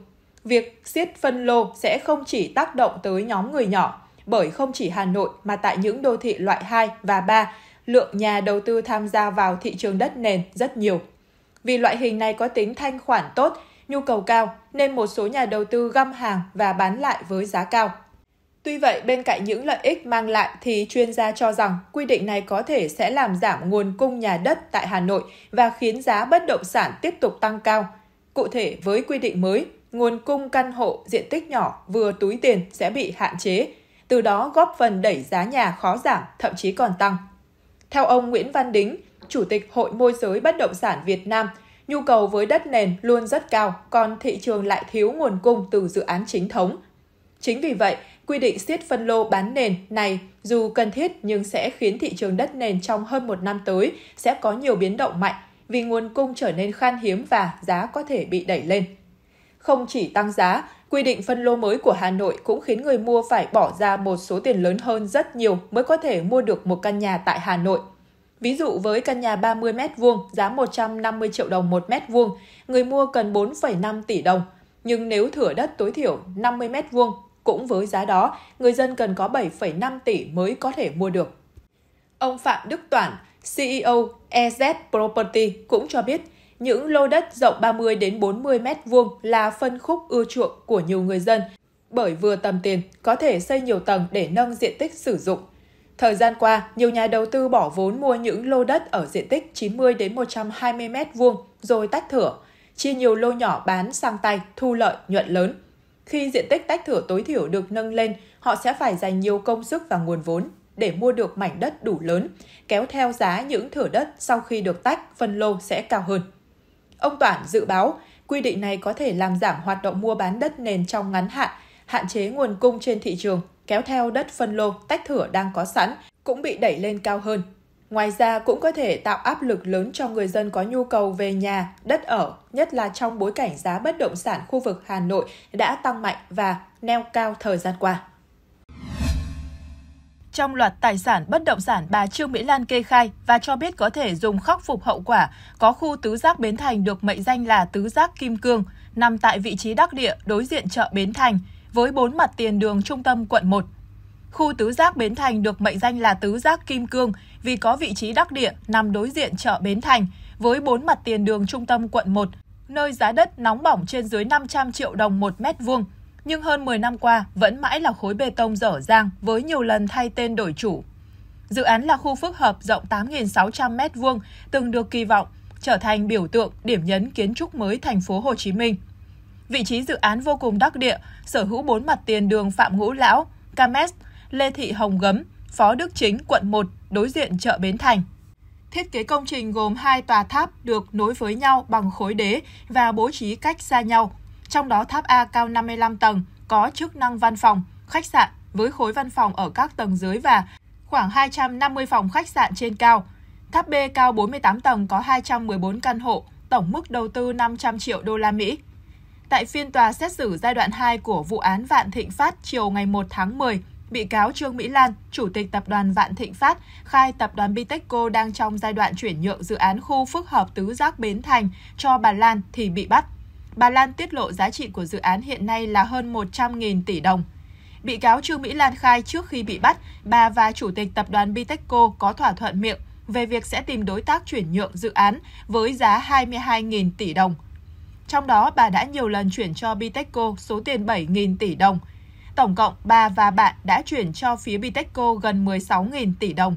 Speaker 4: Việc siết phân lô sẽ không chỉ tác động tới nhóm người nhỏ, bởi không chỉ Hà Nội mà tại những đô thị loại 2 và 3, lượng nhà đầu tư tham gia vào thị trường đất nền rất nhiều. Vì loại hình này có tính thanh khoản tốt, nhu cầu cao nên một số nhà đầu tư găm hàng và bán lại với giá cao. Tuy vậy, bên cạnh những lợi ích mang lại thì chuyên gia cho rằng quy định này có thể sẽ làm giảm nguồn cung nhà đất tại Hà Nội và khiến giá bất động sản tiếp tục tăng cao. Cụ thể, với quy định mới, nguồn cung căn hộ diện tích nhỏ vừa túi tiền sẽ bị hạn chế, từ đó góp phần đẩy giá nhà khó giảm, thậm chí còn tăng. Theo ông Nguyễn Văn Đính, Chủ tịch Hội môi giới bất động sản Việt Nam, nhu cầu với đất nền luôn rất cao, còn thị trường lại thiếu nguồn cung từ dự án chính thống. Chính vì vậy, quy định siết phân lô bán nền này dù cần thiết nhưng sẽ khiến thị trường đất nền trong hơn một năm tới sẽ có nhiều biến động mạnh vì nguồn cung trở nên khan hiếm và giá có thể bị đẩy lên. Không chỉ tăng giá, quy định phân lô mới của Hà Nội cũng khiến người mua phải bỏ ra một số tiền lớn hơn rất nhiều mới có thể mua được một căn nhà tại Hà Nội. Ví dụ với căn nhà 30 m2 giá 150 triệu đồng một mét vuông, người mua cần 4,5 tỷ đồng. Nhưng nếu thửa đất tối thiểu 50 m2 cũng với giá đó, người dân cần có 7,5 tỷ mới có thể mua được. Ông Phạm Đức Toản, CEO EZ Property cũng cho biết, những lô đất rộng 30 đến 40 mét vuông là phân khúc ưa chuộng của nhiều người dân bởi vừa tầm tiền có thể xây nhiều tầng để nâng diện tích sử dụng. Thời gian qua, nhiều nhà đầu tư bỏ vốn mua những lô đất ở diện tích 90 đến 120 m vuông rồi tách thửa, chia nhiều lô nhỏ bán sang tay thu lợi nhuận lớn. Khi diện tích tách thửa tối thiểu được nâng lên, họ sẽ phải dành nhiều công sức và nguồn vốn để mua được mảnh đất đủ lớn, kéo theo giá những thửa đất sau khi được tách, phân lô sẽ cao hơn. Ông Toản dự báo, quy định này có thể làm giảm hoạt động mua bán đất nền trong ngắn hạn, hạn chế nguồn cung trên thị trường, kéo theo đất phân lô, tách thửa đang có sẵn cũng bị đẩy lên cao hơn. Ngoài ra cũng có thể tạo áp lực lớn cho người dân có nhu cầu về nhà, đất ở, nhất là trong bối cảnh giá bất động sản khu vực Hà Nội đã tăng mạnh và neo cao thời gian qua. Trong loạt tài sản bất động sản bà Trương Mỹ Lan kê khai và cho biết có thể dùng khắc phục hậu quả, có khu tứ giác Bến Thành được mệnh danh là tứ giác Kim Cương, nằm tại vị trí đắc địa đối diện chợ Bến Thành, với bốn mặt tiền đường trung tâm quận 1, Khu tứ giác Bến Thành được mệnh danh là tứ giác Kim Cương vì có vị trí đắc địa nằm đối diện chợ Bến Thành với bốn mặt tiền đường trung tâm quận 1, nơi giá đất nóng bỏng trên dưới 500 triệu đồng một mét vuông. Nhưng hơn 10 năm qua vẫn mãi là khối bê tông dở dang với nhiều lần thay tên đổi chủ. Dự án là khu phức hợp rộng 8.600 m2, từng được kỳ vọng trở thành biểu tượng điểm nhấn kiến trúc mới thành phố Hồ Chí Minh. Vị trí dự án vô cùng đắc địa, sở hữu bốn mặt tiền đường Phạm Ngũ Lão, Cames, Lê Thị Hồng Gấm, Phó Đức Chính, quận 1, đối diện chợ Bến Thành. Thiết kế công trình gồm hai tòa tháp được nối với nhau bằng khối đế và bố trí cách xa nhau. Trong đó tháp A cao 55 tầng, có chức năng văn phòng, khách sạn với khối văn phòng ở các tầng dưới và khoảng 250 phòng khách sạn trên cao. Tháp B cao 48 tầng có 214 căn hộ, tổng mức đầu tư 500 triệu đô la Mỹ. Tại phiên tòa xét xử giai đoạn 2 của vụ án Vạn Thịnh Phát chiều ngày 1 tháng 10, bị cáo Trương Mỹ Lan, Chủ tịch Tập đoàn Vạn Thịnh Phát, khai Tập đoàn Bitexco đang trong giai đoạn chuyển nhượng dự án khu phức hợp tứ giác Bến Thành cho bà Lan thì bị bắt. Bà Lan tiết lộ giá trị của dự án hiện nay là hơn 100.000 tỷ đồng. Bị cáo Trương Mỹ Lan khai trước khi bị bắt, bà và Chủ tịch Tập đoàn Bitexco có thỏa thuận miệng về việc sẽ tìm đối tác chuyển nhượng dự án với giá 22.000 tỷ đồng. Trong đó, bà đã nhiều lần chuyển cho Bitexco số tiền 7.000 tỷ đồng – Tổng cộng, bà và bạn đã chuyển cho phía Bitexco gần 16.000 tỷ đồng.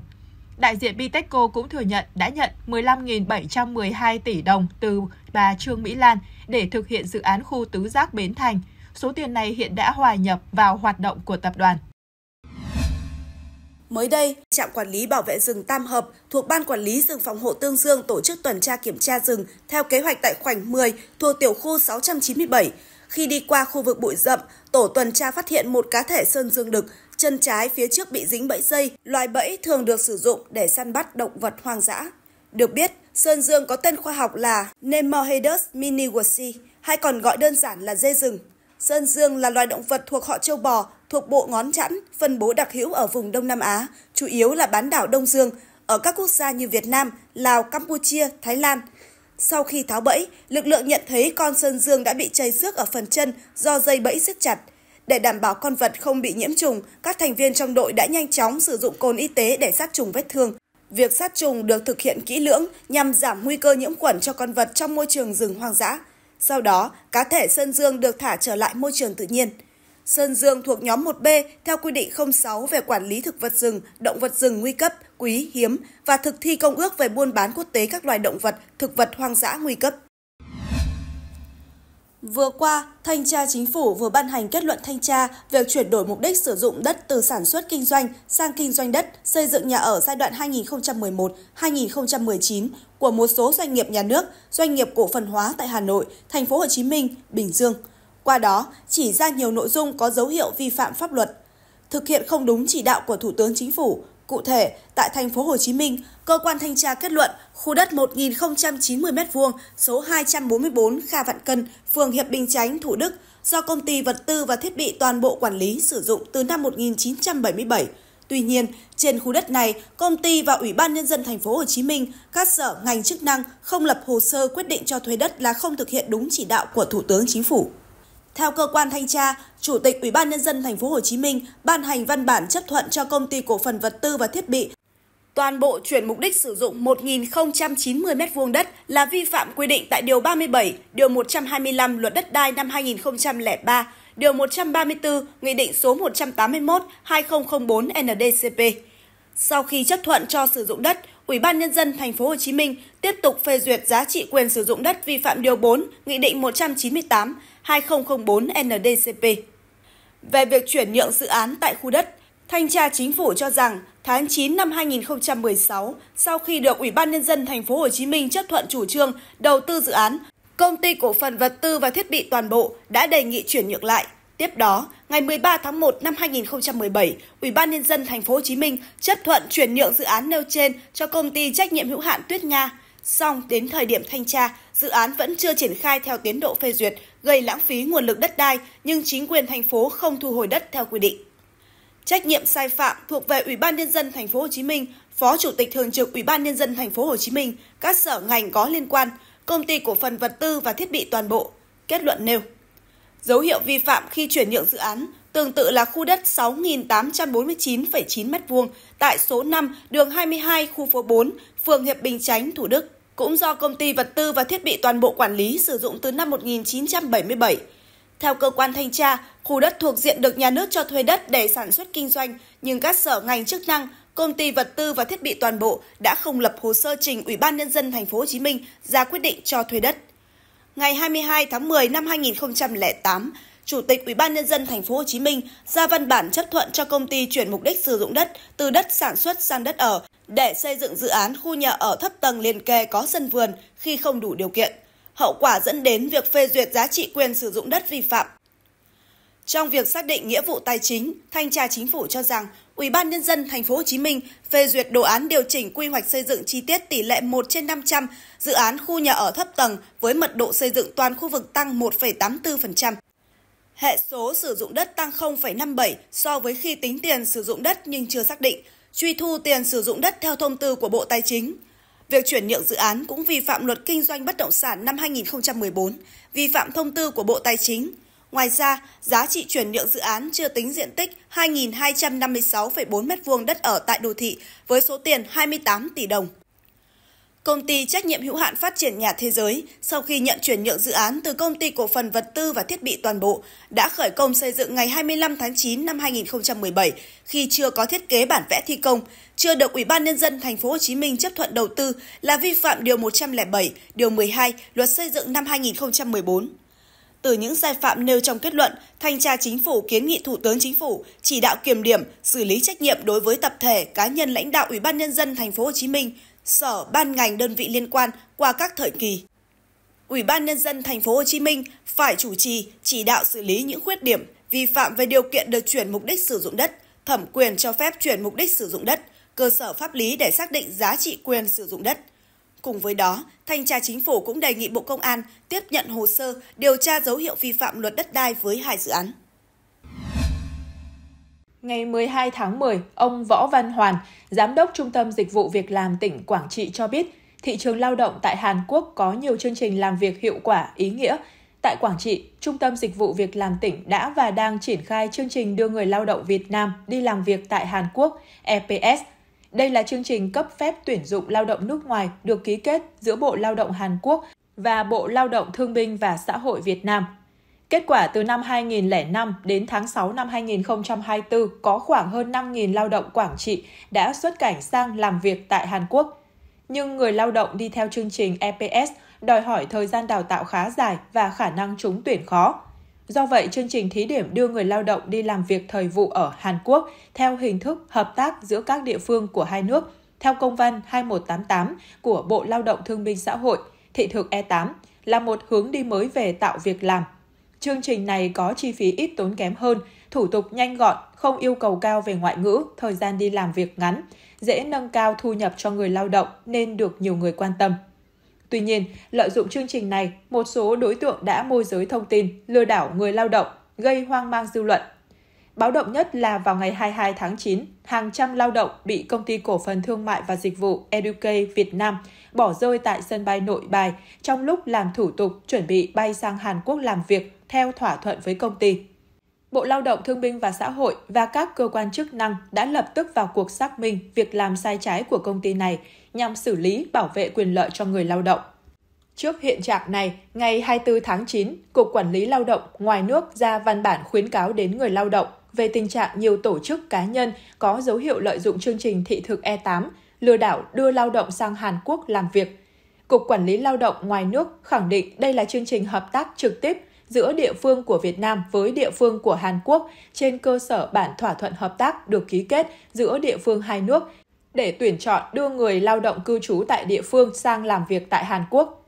Speaker 4: Đại diện Bitexco cũng thừa nhận đã nhận 15.712 tỷ đồng từ bà Trương Mỹ Lan để thực hiện dự án khu tứ giác Bến Thành. Số tiền này hiện đã hòa nhập vào hoạt động của tập đoàn.
Speaker 3: Mới đây, trạm quản lý bảo vệ rừng Tam Hợp thuộc Ban Quản lý rừng phòng hộ Tương Dương tổ chức tuần tra kiểm tra rừng theo kế hoạch tại khoảnh 10 thuộc tiểu khu 697. Khi đi qua khu vực bụi rậm, tổ tuần tra phát hiện một cá thể sơn dương đực, chân trái phía trước bị dính bẫy dây, loài bẫy thường được sử dụng để săn bắt động vật hoang dã. Được biết, sơn dương có tên khoa học là Nemohedus miniwasi, hay còn gọi đơn giản là dê rừng. Sơn dương là loài động vật thuộc họ châu bò, thuộc bộ ngón chẵn, phân bố đặc hữu ở vùng Đông Nam Á, chủ yếu là bán đảo Đông Dương, ở các quốc gia như Việt Nam, Lào, Campuchia, Thái Lan. Sau khi tháo bẫy, lực lượng nhận thấy con sơn dương đã bị chảy xước ở phần chân do dây bẫy siết chặt. Để đảm bảo con vật không bị nhiễm trùng, các thành viên trong đội đã nhanh chóng sử dụng cồn y tế để sát trùng vết thương. Việc sát trùng được thực hiện kỹ lưỡng nhằm giảm nguy cơ nhiễm khuẩn cho con vật trong môi trường rừng hoang dã. Sau đó, cá thể sơn dương được thả trở lại môi trường tự nhiên. Sơn Dương thuộc nhóm 1B theo quy định 06 về quản lý thực vật rừng, động vật rừng nguy cấp, quý, hiếm và thực thi công ước về buôn bán quốc tế các loài động vật, thực vật hoang dã nguy cấp. Vừa qua, Thanh tra Chính phủ vừa ban hành kết luận thanh tra việc chuyển đổi mục đích sử dụng đất từ sản xuất kinh doanh sang kinh doanh đất, xây dựng nhà ở giai đoạn 2011-2019 của một số doanh nghiệp nhà nước, doanh nghiệp cổ phần hóa tại Hà Nội, Thành phố Hồ Chí Minh, Bình Dương – qua đó, chỉ ra nhiều nội dung có dấu hiệu vi phạm pháp luật, thực hiện không đúng chỉ đạo của Thủ tướng Chính phủ. Cụ thể, tại thành phố Hồ Chí Minh, cơ quan thanh tra kết luận khu đất 1090 m2 số 244 Kha Vạn Cân, phường Hiệp Bình Chánh, Thủ Đức do công ty vật tư và thiết bị toàn bộ quản lý sử dụng từ năm 1977. Tuy nhiên, trên khu đất này, công ty và Ủy ban nhân dân thành phố Hồ Chí Minh, các sở ngành chức năng không lập hồ sơ quyết định cho thuê đất là không thực hiện đúng chỉ đạo của Thủ tướng Chính phủ. Theo cơ quan thanh tra, Chủ tịch Ủy ban nhân dân thành phố Hồ Chí Minh ban hành văn bản chấp thuận cho công ty cổ phần vật tư và thiết bị toàn bộ chuyển mục đích sử dụng 1.090 m2 đất là vi phạm quy định tại Điều 37, Điều 125 Luật Đất đai năm 2003, Điều 134 Nghị định số 181-2004 NDCP. Sau khi chấp thuận cho sử dụng đất, Ủy ban nhân dân thành phố Hồ Chí Minh tiếp tục phê duyệt giá trị quyền sử dụng đất vi phạm điều 4, Nghị định 198 2004 NDCP. Về việc chuyển nhượng dự án tại khu đất, Thanh tra Chính phủ cho rằng tháng 9 năm 2016, sau khi được Ủy ban nhân dân thành phố Hồ Chí Minh chấp thuận chủ trương đầu tư dự án, công ty cổ phần vật tư và thiết bị toàn bộ đã đề nghị chuyển nhượng lại. Tiếp đó, ngày 13 tháng 1 năm 2017, Ủy ban nhân dân thành phố Hồ Chí Minh chấp thuận chuyển nhượng dự án nêu trên cho công ty trách nhiệm hữu hạn Tuyết Nga. Song đến thời điểm thanh tra, dự án vẫn chưa triển khai theo tiến độ phê duyệt, gây lãng phí nguồn lực đất đai nhưng chính quyền thành phố không thu hồi đất theo quy định. Trách nhiệm sai phạm thuộc về Ủy ban nhân dân thành phố Hồ Chí Minh, Phó Chủ tịch thường trực Ủy ban nhân dân thành phố Hồ Chí Minh, các sở ngành có liên quan, công ty cổ phần vật tư và thiết bị toàn bộ. Kết luận nêu Dấu hiệu vi phạm khi chuyển nhượng dự án tương tự là khu đất 6.849,9 m2 tại số 5 đường 22 khu phố 4, phường Hiệp Bình Chánh, Thủ Đức, cũng do công ty vật tư và thiết bị toàn bộ quản lý sử dụng từ năm 1977. Theo cơ quan thanh tra, khu đất thuộc diện được nhà nước cho thuê đất để sản xuất kinh doanh, nhưng các sở ngành chức năng, công ty vật tư và thiết bị toàn bộ đã không lập hồ sơ trình Ủy ban nhân dân thành phố Hồ Chí Minh ra quyết định cho thuê đất ngày 22 tháng 10 năm 2008, Chủ tịch Ủy ban nhân dân thành phố Hồ Chí Minh ra văn bản chấp thuận cho công ty chuyển mục đích sử dụng đất từ đất sản xuất sang đất ở để xây dựng dự án khu nhà ở thấp tầng liền kề có sân vườn khi không đủ điều kiện. Hậu quả dẫn đến việc phê duyệt giá trị quyền sử dụng đất vi phạm. Trong việc xác định nghĩa vụ tài chính, thanh tra chính phủ cho rằng Ủy ban nhân dân thành phố Hồ Chí Minh phê duyệt đồ án điều chỉnh quy hoạch xây dựng chi tiết tỷ lệ 1 trên 500 dự án khu nhà ở thấp tầng với mật độ xây dựng toàn khu vực tăng 1,84%. Hệ số sử dụng đất tăng 0,57 so với khi tính tiền sử dụng đất nhưng chưa xác định, truy thu tiền sử dụng đất theo thông tư của Bộ Tài chính. Việc chuyển nhượng dự án cũng vi phạm luật kinh doanh bất động sản năm 2014, vi phạm thông tư của Bộ Tài chính, Ngoài ra, giá trị chuyển nhượng dự án chưa tính diện tích 2.256,4 m2 đất ở tại đô thị với số tiền 28 tỷ đồng. Công ty trách nhiệm hữu hạn phát triển nhà thế giới sau khi nhận chuyển nhượng dự án từ công ty cổ phần vật tư và thiết bị toàn bộ đã khởi công xây dựng ngày 25 tháng 9 năm 2017 khi chưa có thiết kế bản vẽ thi công, chưa được Ủy ban nhân dân thành phố Hồ Chí Minh chấp thuận đầu tư là vi phạm điều 107, điều 12 Luật xây dựng năm 2014. Từ những sai phạm nêu trong kết luận, thanh tra chính phủ kiến nghị Thủ tướng Chính phủ chỉ đạo kiểm điểm, xử lý trách nhiệm đối với tập thể, cá nhân lãnh đạo Ủy ban nhân dân thành phố Hồ Chí Minh, sở, ban ngành đơn vị liên quan qua các thời kỳ. Ủy ban nhân dân thành phố Hồ Chí Minh phải chủ trì, chỉ đạo xử lý những khuyết điểm, vi phạm về điều kiện được chuyển mục đích sử dụng đất, thẩm quyền cho phép chuyển mục đích sử dụng đất, cơ sở pháp lý để xác định giá trị quyền sử dụng đất. Cùng với đó, Thanh tra Chính phủ cũng đề nghị Bộ Công an tiếp nhận hồ sơ điều tra dấu hiệu vi phạm luật đất đai với hai dự án.
Speaker 4: Ngày 12 tháng 10, ông Võ Văn Hoàn, Giám đốc Trung tâm Dịch vụ Việc làm tỉnh Quảng Trị cho biết, thị trường lao động tại Hàn Quốc có nhiều chương trình làm việc hiệu quả, ý nghĩa. Tại Quảng Trị, Trung tâm Dịch vụ Việc làm tỉnh đã và đang triển khai chương trình đưa người lao động Việt Nam đi làm việc tại Hàn Quốc, EPS. Đây là chương trình cấp phép tuyển dụng lao động nước ngoài được ký kết giữa Bộ Lao động Hàn Quốc và Bộ Lao động Thương binh và Xã hội Việt Nam. Kết quả từ năm 2005 đến tháng 6 năm 2024 có khoảng hơn 5.000 lao động Quảng Trị đã xuất cảnh sang làm việc tại Hàn Quốc. Nhưng người lao động đi theo chương trình EPS đòi hỏi thời gian đào tạo khá dài và khả năng trúng tuyển khó. Do vậy, chương trình thí điểm đưa người lao động đi làm việc thời vụ ở Hàn Quốc theo hình thức hợp tác giữa các địa phương của hai nước, theo công văn 2188 của Bộ Lao động Thương binh Xã hội, thị thực E8, là một hướng đi mới về tạo việc làm. Chương trình này có chi phí ít tốn kém hơn, thủ tục nhanh gọn, không yêu cầu cao về ngoại ngữ, thời gian đi làm việc ngắn, dễ nâng cao thu nhập cho người lao động nên được nhiều người quan tâm. Tuy nhiên, lợi dụng chương trình này, một số đối tượng đã môi giới thông tin, lừa đảo người lao động, gây hoang mang dư luận. Báo động nhất là vào ngày 22 tháng 9, hàng trăm lao động bị công ty cổ phần thương mại và dịch vụ Educate Việt Nam bỏ rơi tại sân bay nội bài trong lúc làm thủ tục chuẩn bị bay sang Hàn Quốc làm việc theo thỏa thuận với công ty. Bộ Lao động Thương binh và Xã hội và các cơ quan chức năng đã lập tức vào cuộc xác minh việc làm sai trái của công ty này nhằm xử lý bảo vệ quyền lợi cho người lao động. Trước hiện trạng này, ngày 24 tháng 9, Cục Quản lý Lao động ngoài nước ra văn bản khuyến cáo đến người lao động về tình trạng nhiều tổ chức cá nhân có dấu hiệu lợi dụng chương trình thị thực E8, lừa đảo đưa lao động sang Hàn Quốc làm việc. Cục Quản lý Lao động ngoài nước khẳng định đây là chương trình hợp tác trực tiếp giữa địa phương của Việt Nam với địa phương của Hàn Quốc trên cơ sở bản thỏa thuận hợp tác được ký kết giữa địa phương hai nước để tuyển chọn đưa người lao động cư trú tại địa phương sang làm việc tại Hàn Quốc.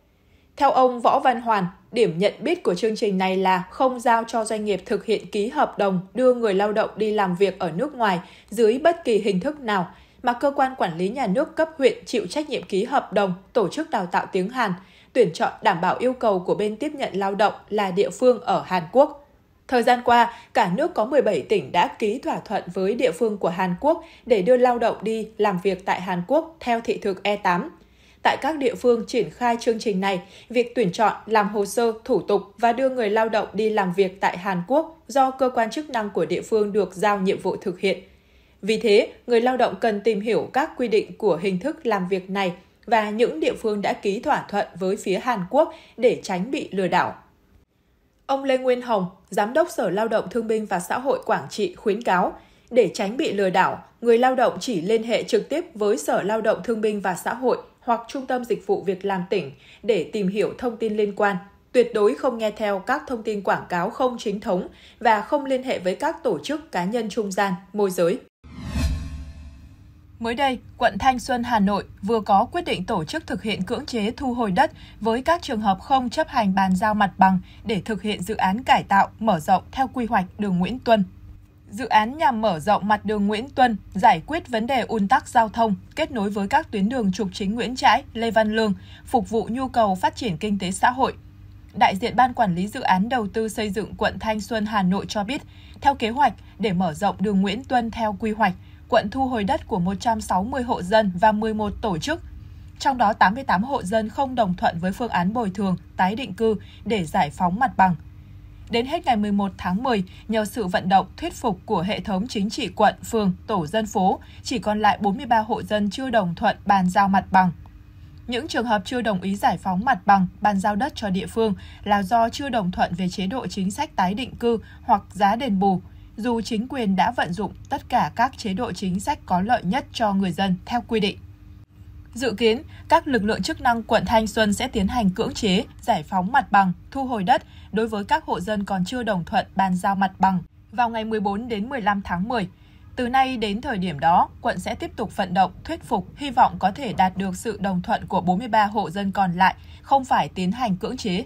Speaker 4: Theo ông Võ Văn Hoàn, điểm nhận biết của chương trình này là không giao cho doanh nghiệp thực hiện ký hợp đồng đưa người lao động đi làm việc ở nước ngoài dưới bất kỳ hình thức nào, mà cơ quan quản lý nhà nước cấp huyện chịu trách nhiệm ký hợp đồng tổ chức đào tạo tiếng Hàn, tuyển chọn đảm bảo yêu cầu của bên tiếp nhận lao động là địa phương ở Hàn Quốc. Thời gian qua, cả nước có 17 tỉnh đã ký thỏa thuận với địa phương của Hàn Quốc để đưa lao động đi làm việc tại Hàn Quốc theo thị thực E8. Tại các địa phương triển khai chương trình này, việc tuyển chọn, làm hồ sơ, thủ tục và đưa người lao động đi làm việc tại Hàn Quốc do cơ quan chức năng của địa phương được giao nhiệm vụ thực hiện. Vì thế, người lao động cần tìm hiểu các quy định của hình thức làm việc này và những địa phương đã ký thỏa thuận với phía Hàn Quốc để tránh bị lừa đảo. Ông Lê Nguyên Hồng, Giám đốc Sở Lao động Thương binh và Xã hội Quảng Trị khuyến cáo, để tránh bị lừa đảo, người lao động chỉ liên hệ trực tiếp với Sở Lao động Thương binh và Xã hội hoặc Trung tâm Dịch vụ Việc làm tỉnh để tìm hiểu thông tin liên quan. Tuyệt đối không nghe theo các thông tin quảng cáo không chính thống và không liên hệ với các tổ chức cá nhân trung gian, môi giới. Mới đây, quận Thanh Xuân, Hà Nội vừa có quyết định tổ chức thực hiện cưỡng chế thu hồi đất với các trường hợp không chấp hành bàn giao mặt bằng để thực hiện dự án cải tạo, mở rộng theo quy hoạch đường Nguyễn Tuân. Dự án nhằm mở rộng mặt đường Nguyễn Tuân, giải quyết vấn đề ùn tắc giao thông, kết nối với các tuyến đường trục chính Nguyễn Trãi, Lê Văn Lương, phục vụ nhu cầu phát triển kinh tế xã hội. Đại diện Ban Quản lý Dự án Đầu tư xây dựng quận Thanh Xuân, Hà Nội cho biết, theo kế hoạch, để mở rộng đường Nguyễn Tuân theo quy hoạch, quận thu hồi đất của 160 hộ dân và 11 tổ chức. Trong đó 88 hộ dân không đồng thuận với phương án bồi thường, tái định cư để giải phóng mặt bằng. Đến hết ngày 11 tháng 10, nhờ sự vận động thuyết phục của hệ thống chính trị quận, phường, tổ dân phố, chỉ còn lại 43 hộ dân chưa đồng thuận bàn giao mặt bằng. Những trường hợp chưa đồng ý giải phóng mặt bằng, bàn giao đất cho địa phương là do chưa đồng thuận về chế độ chính sách tái định cư hoặc giá đền bù, dù chính quyền đã vận dụng tất cả các chế độ chính sách có lợi nhất cho người dân theo quy định. Dự kiến, các lực lượng chức năng quận Thanh Xuân sẽ tiến hành cưỡng chế, giải phóng mặt bằng, thu hồi đất đối với các hộ dân còn chưa đồng thuận bàn giao mặt bằng vào ngày 14 đến 15 tháng 10. Từ nay đến thời điểm đó, quận sẽ tiếp tục vận động, thuyết phục, hy vọng có thể đạt được sự đồng thuận của 43 hộ dân còn lại, không phải tiến hành cưỡng chế.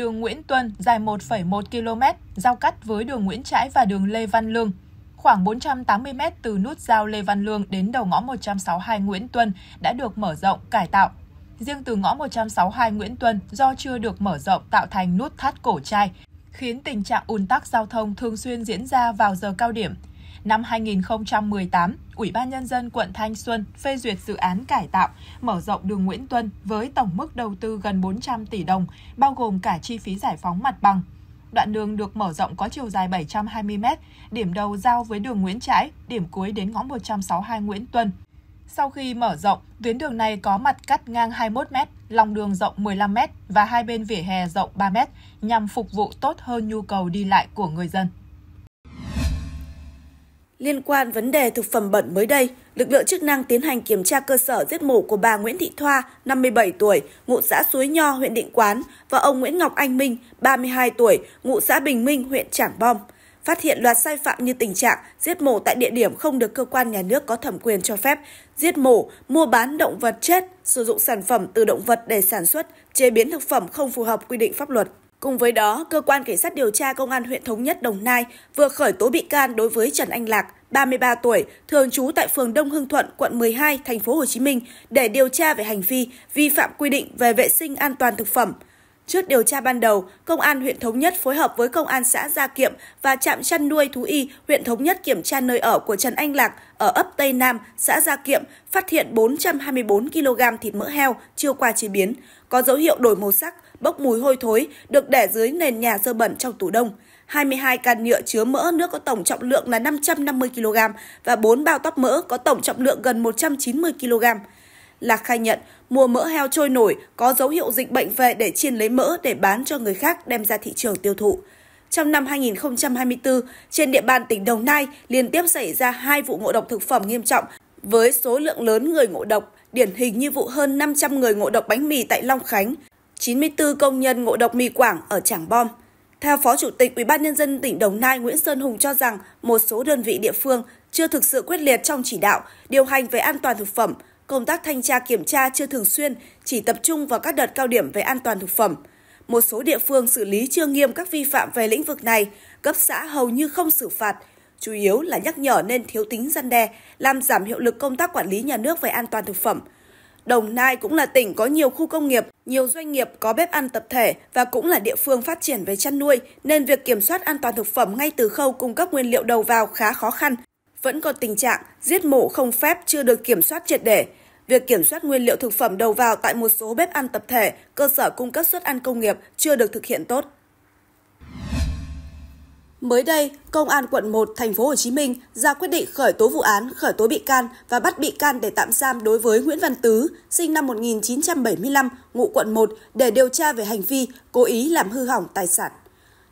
Speaker 4: Đường Nguyễn Tuân dài 1,1 km, giao cắt với đường Nguyễn Trãi và đường Lê Văn Lương. Khoảng 480 m từ nút giao Lê Văn Lương đến đầu ngõ 162 Nguyễn Tuân đã được mở rộng, cải tạo. Riêng từ ngõ 162 Nguyễn Tuân do chưa được mở rộng tạo thành nút thắt cổ trai, khiến tình trạng ùn tắc giao thông thường xuyên diễn ra vào giờ cao điểm. Năm 2018, Ủy ban Nhân dân quận Thanh Xuân phê duyệt dự án cải tạo, mở rộng đường Nguyễn Tuân với tổng mức đầu tư gần 400 tỷ đồng, bao gồm cả chi phí giải phóng mặt bằng. Đoạn đường được mở rộng có chiều dài 720 m, điểm đầu giao với đường Nguyễn Trãi, điểm cuối đến ngõ 162 Nguyễn Tuân. Sau khi mở rộng, tuyến đường này có mặt cắt ngang 21 m, lòng đường rộng 15 m và hai bên vỉa hè rộng 3 m nhằm phục vụ tốt hơn nhu cầu đi lại của người dân.
Speaker 3: Liên quan vấn đề thực phẩm bẩn mới đây, lực lượng chức năng tiến hành kiểm tra cơ sở giết mổ của bà Nguyễn Thị Thoa, 57 tuổi, ngụ xã Suối Nho, huyện Định Quán và ông Nguyễn Ngọc Anh Minh, 32 tuổi, ngụ xã Bình Minh, huyện Trảng Bom. Phát hiện loạt sai phạm như tình trạng giết mổ tại địa điểm không được cơ quan nhà nước có thẩm quyền cho phép, giết mổ, mua bán động vật chết, sử dụng sản phẩm từ động vật để sản xuất, chế biến thực phẩm không phù hợp quy định pháp luật. Cùng với đó, cơ quan cảnh sát điều tra công an huyện Thống Nhất Đồng Nai vừa khởi tố bị can đối với Trần Anh Lạc, 33 tuổi, thường trú tại phường Đông Hưng Thuận, quận 12, thành phố Hồ Chí Minh để điều tra về hành vi vi phạm quy định về vệ sinh an toàn thực phẩm. Trước điều tra ban đầu, Công an huyện Thống Nhất phối hợp với Công an xã Gia Kiệm và trạm chăn nuôi thú y huyện Thống Nhất kiểm tra nơi ở của Trần Anh Lạc ở ấp Tây Nam, xã Gia Kiệm, phát hiện 424 kg thịt mỡ heo chưa qua chế biến, có dấu hiệu đổi màu sắc, bốc mùi hôi thối, được để dưới nền nhà dơ bẩn trong tủ đông. 22 can nhựa chứa mỡ nước có tổng trọng lượng là 550 kg và 4 bao tóc mỡ có tổng trọng lượng gần 190 kg. Lạc khai nhận mua mỡ heo trôi nổi có dấu hiệu dịch bệnh về để chiên lấy mỡ để bán cho người khác đem ra thị trường tiêu thụ. Trong năm 2024, trên địa bàn tỉnh Đồng Nai liên tiếp xảy ra hai vụ ngộ độc thực phẩm nghiêm trọng với số lượng lớn người ngộ độc, điển hình như vụ hơn 500 người ngộ độc bánh mì tại Long Khánh, 94 công nhân ngộ độc mì Quảng ở Trảng Bom. Theo Phó Chủ tịch Ủy ban nhân dân tỉnh Đồng Nai Nguyễn Sơn Hùng cho rằng một số đơn vị địa phương chưa thực sự quyết liệt trong chỉ đạo, điều hành về an toàn thực phẩm, công tác thanh tra kiểm tra chưa thường xuyên, chỉ tập trung vào các đợt cao điểm về an toàn thực phẩm. Một số địa phương xử lý chưa nghiêm các vi phạm về lĩnh vực này, cấp xã hầu như không xử phạt, chủ yếu là nhắc nhở nên thiếu tính răn đe, làm giảm hiệu lực công tác quản lý nhà nước về an toàn thực phẩm. Đồng Nai cũng là tỉnh có nhiều khu công nghiệp, nhiều doanh nghiệp có bếp ăn tập thể và cũng là địa phương phát triển về chăn nuôi, nên việc kiểm soát an toàn thực phẩm ngay từ khâu cung cấp nguyên liệu đầu vào khá khó khăn. Vẫn còn tình trạng giết mổ không phép chưa được kiểm soát triệt để. Việc kiểm soát nguyên liệu thực phẩm đầu vào tại một số bếp ăn tập thể, cơ sở cung cấp suất ăn công nghiệp chưa được thực hiện tốt. Mới đây, Công an quận 1 thành phố Hồ Chí Minh ra quyết định khởi tố vụ án, khởi tố bị can và bắt bị can để tạm giam đối với Nguyễn Văn Tứ, sinh năm 1975, ngụ quận 1 để điều tra về hành vi cố ý làm hư hỏng tài sản.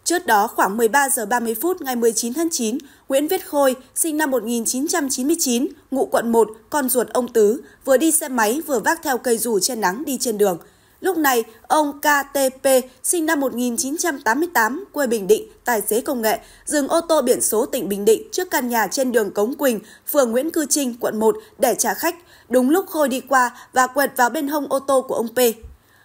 Speaker 3: Trước đó, khoảng 13 giờ 30 phút ngày 19 tháng 9, Nguyễn Viết Khôi, sinh năm 1999, ngụ quận 1, con ruột ông Tứ, vừa đi xe máy vừa vác theo cây dù che nắng đi trên đường. Lúc này, ông KTP, sinh năm 1988, quê Bình Định, tài xế công nghệ, dừng ô tô biển số tỉnh Bình Định trước căn nhà trên đường Cống Quỳnh, phường Nguyễn Cư Trinh, quận 1 để trả khách. Đúng lúc Khôi đi qua và quẹt vào bên hông ô tô của ông P.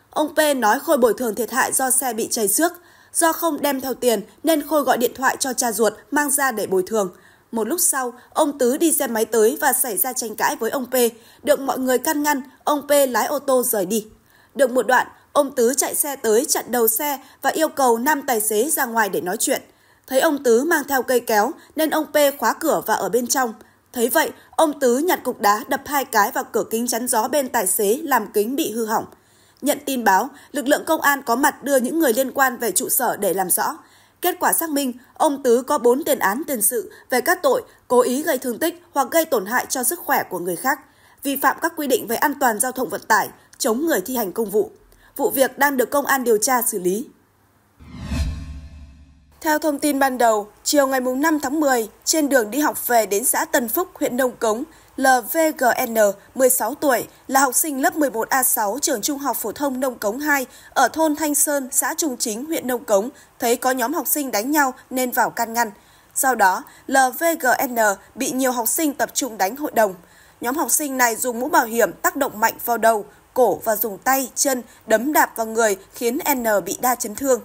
Speaker 3: Ông P nói Khôi bồi thường thiệt hại do xe bị chảy xước. Do không đem theo tiền nên Khôi gọi điện thoại cho cha ruột mang ra để bồi thường. Một lúc sau, ông Tứ đi xe máy tới và xảy ra tranh cãi với ông P. Được mọi người can ngăn, ông P lái ô tô rời đi. Được một đoạn, ông Tứ chạy xe tới chặn đầu xe và yêu cầu nam tài xế ra ngoài để nói chuyện. Thấy ông Tứ mang theo cây kéo nên ông P khóa cửa và ở bên trong. Thấy vậy, ông Tứ nhặt cục đá đập hai cái vào cửa kính chắn gió bên tài xế làm kính bị hư hỏng. Nhận tin báo, lực lượng công an có mặt đưa những người liên quan về trụ sở để làm rõ. Kết quả xác minh, ông Tứ có 4 tiền án tiền sự về các tội cố ý gây thương tích hoặc gây tổn hại cho sức khỏe của người khác, vi phạm các quy định về an toàn giao thông vận tải, chống người thi hành công vụ. Vụ việc đang được công an điều tra xử lý. Theo thông tin ban đầu, chiều ngày 5 tháng 10, trên đường đi học về đến xã Tân Phúc, huyện Nông Cống, LVGN, 16 tuổi, là học sinh lớp 11A6 trường Trung học phổ thông Nông Cống 2 ở thôn Thanh Sơn, xã Trung Chính, huyện Nông Cống, thấy có nhóm học sinh đánh nhau nên vào can ngăn. Sau đó, LVGN bị nhiều học sinh tập trung đánh hội đồng. Nhóm học sinh này dùng mũ bảo hiểm tác động mạnh vào đầu, cổ và dùng tay, chân đấm đạp vào người khiến N bị đa chấn thương.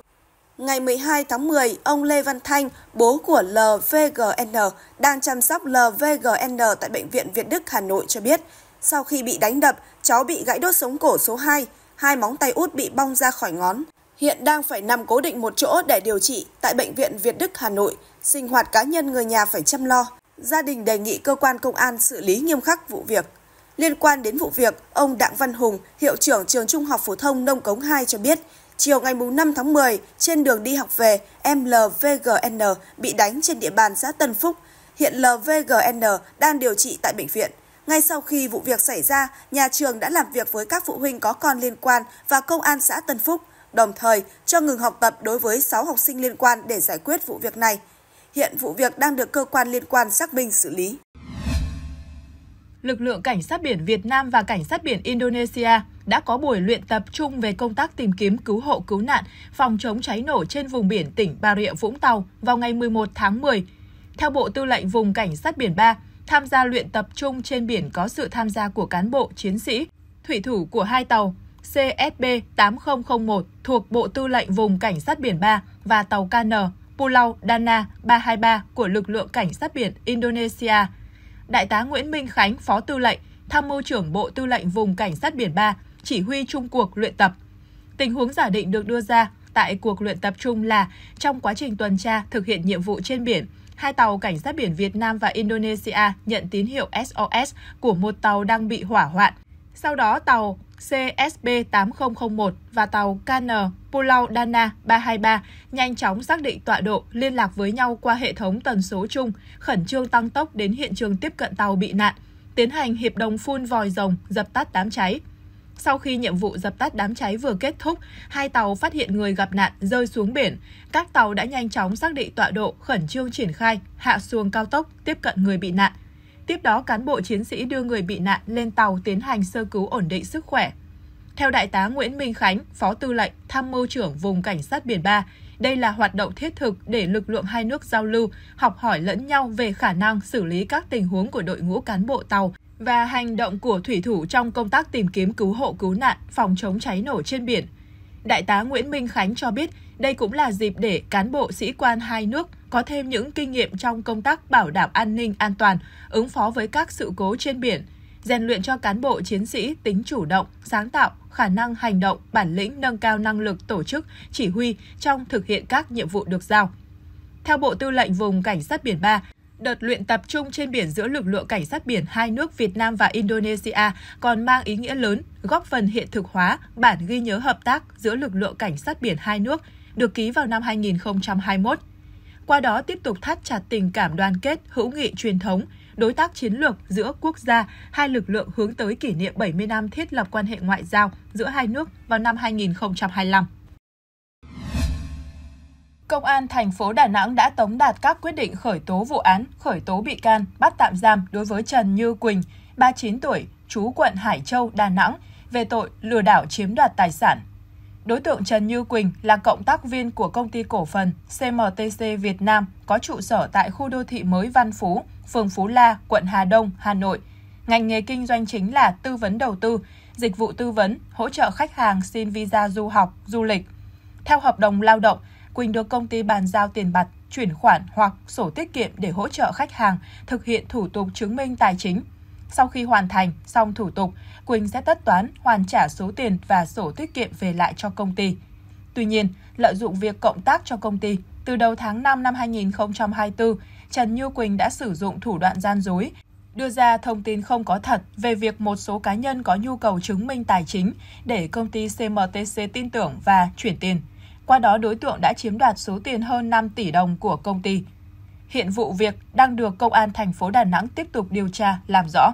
Speaker 3: Ngày 12 tháng 10, ông Lê Văn Thanh, bố của LVGN, đang chăm sóc LVGN tại Bệnh viện Việt Đức, Hà Nội cho biết, sau khi bị đánh đập, cháu bị gãy đốt sống cổ số 2, hai móng tay út bị bong ra khỏi ngón. Hiện đang phải nằm cố định một chỗ để điều trị tại Bệnh viện Việt Đức, Hà Nội. Sinh hoạt cá nhân người nhà phải chăm lo. Gia đình đề nghị cơ quan công an xử lý nghiêm khắc vụ việc. Liên quan đến vụ việc, ông Đặng Văn Hùng, hiệu trưởng trường Trung học phổ thông Nông Cống 2 cho biết, chiều ngày 5 tháng 10, trên đường đi học về, em LVGN bị đánh trên địa bàn xã Tân Phúc. Hiện LVGN đang điều trị tại bệnh viện. Ngay sau khi vụ việc xảy ra, nhà trường đã làm việc với các phụ huynh có con liên quan và công an xã Tân Phúc, đồng thời cho ngừng học tập đối với 6 học sinh liên quan để giải quyết vụ việc này. Hiện vụ việc đang được cơ quan liên quan xác minh xử lý
Speaker 4: lực lượng Cảnh sát biển Việt Nam và Cảnh sát biển Indonesia đã có buổi luyện tập chung về công tác tìm kiếm cứu hộ cứu nạn, phòng chống cháy nổ trên vùng biển tỉnh Bà Rịa Vũng Tàu vào ngày 11 tháng 10. Theo Bộ Tư lệnh Vùng Cảnh sát biển 3, tham gia luyện tập chung trên biển có sự tham gia của cán bộ, chiến sĩ, thủy thủ của hai tàu CSB 8001 thuộc Bộ Tư lệnh Vùng Cảnh sát biển 3 và tàu KN Pulau Dana 323 của lực lượng Cảnh sát biển Indonesia – Đại tá Nguyễn Minh Khánh, Phó Tư lệnh, Tham mưu trưởng Bộ Tư lệnh Vùng Cảnh sát biển 3, chỉ huy chung cuộc luyện tập. Tình huống giả định được đưa ra tại cuộc luyện tập chung là trong quá trình tuần tra thực hiện nhiệm vụ trên biển, hai tàu cảnh sát biển Việt Nam và Indonesia nhận tín hiệu SOS của một tàu đang bị hỏa hoạn. Sau đó tàu CSB 8001 và tàu KN Pulau Dana 323 nhanh chóng xác định tọa độ, liên lạc với nhau qua hệ thống tần số chung, khẩn trương tăng tốc đến hiện trường tiếp cận tàu bị nạn, tiến hành hiệp đồng phun vòi rồng dập tắt đám cháy. Sau khi nhiệm vụ dập tắt đám cháy vừa kết thúc, hai tàu phát hiện người gặp nạn rơi xuống biển. Các tàu đã nhanh chóng xác định tọa độ, khẩn trương triển khai, hạ xuồng cao tốc, tiếp cận người bị nạn. Tiếp đó, cán bộ chiến sĩ đưa người bị nạn lên tàu tiến hành sơ cứu ổn định sức khỏe. Theo Đại tá Nguyễn Minh Khánh, Phó Tư lệnh, Tham mưu trưởng Vùng Cảnh sát Biển 3, đây là hoạt động thiết thực để lực lượng hai nước giao lưu, học hỏi lẫn nhau về khả năng xử lý các tình huống của đội ngũ cán bộ tàu và hành động của thủy thủ trong công tác tìm kiếm cứu hộ cứu nạn, phòng chống cháy nổ trên biển. Đại tá Nguyễn Minh Khánh cho biết đây cũng là dịp để cán bộ sĩ quan hai nước có thêm những kinh nghiệm trong công tác bảo đảm an ninh an toàn, ứng phó với các sự cố trên biển, rèn luyện cho cán bộ chiến sĩ tính chủ động, sáng tạo, khả năng hành động, bản lĩnh nâng cao năng lực tổ chức, chỉ huy trong thực hiện các nhiệm vụ được giao. Theo Bộ Tư lệnh Vùng Cảnh sát Biển 3, Đợt luyện tập trung trên biển giữa lực lượng cảnh sát biển hai nước Việt Nam và Indonesia còn mang ý nghĩa lớn, góp phần hiện thực hóa bản ghi nhớ hợp tác giữa lực lượng cảnh sát biển hai nước được ký vào năm 2021. Qua đó tiếp tục thắt chặt tình cảm đoàn kết, hữu nghị truyền thống, đối tác chiến lược giữa quốc gia, hai lực lượng hướng tới kỷ niệm 70 năm thiết lập quan hệ ngoại giao giữa hai nước vào năm 2025. Công an thành phố Đà Nẵng đã tống đạt các quyết định khởi tố vụ án, khởi tố bị can, bắt tạm giam đối với Trần Như Quỳnh, 39 tuổi, trú quận Hải Châu, Đà Nẵng, về tội lừa đảo chiếm đoạt tài sản. Đối tượng Trần Như Quỳnh là cộng tác viên của công ty cổ phần CMTC Việt Nam có trụ sở tại khu đô thị mới Văn Phú, phường Phú La, quận Hà Đông, Hà Nội. Ngành nghề kinh doanh chính là tư vấn đầu tư, dịch vụ tư vấn, hỗ trợ khách hàng xin visa du học, du lịch. Theo hợp đồng lao động, Quỳnh được công ty bàn giao tiền mặt, chuyển khoản hoặc sổ tiết kiệm để hỗ trợ khách hàng thực hiện thủ tục chứng minh tài chính. Sau khi hoàn thành xong thủ tục, Quỳnh sẽ tất toán hoàn trả số tiền và sổ tiết kiệm về lại cho công ty. Tuy nhiên, lợi dụng việc cộng tác cho công ty, từ đầu tháng 5 năm 2024, Trần Như Quỳnh đã sử dụng thủ đoạn gian dối đưa ra thông tin không có thật về việc một số cá nhân có nhu cầu chứng minh tài chính để công ty CMTC tin tưởng và chuyển tiền. Qua đó đối tượng đã chiếm đoạt số tiền hơn 5 tỷ đồng của công ty. Hiện vụ việc đang được Công an thành phố Đà Nẵng tiếp tục điều tra, làm rõ.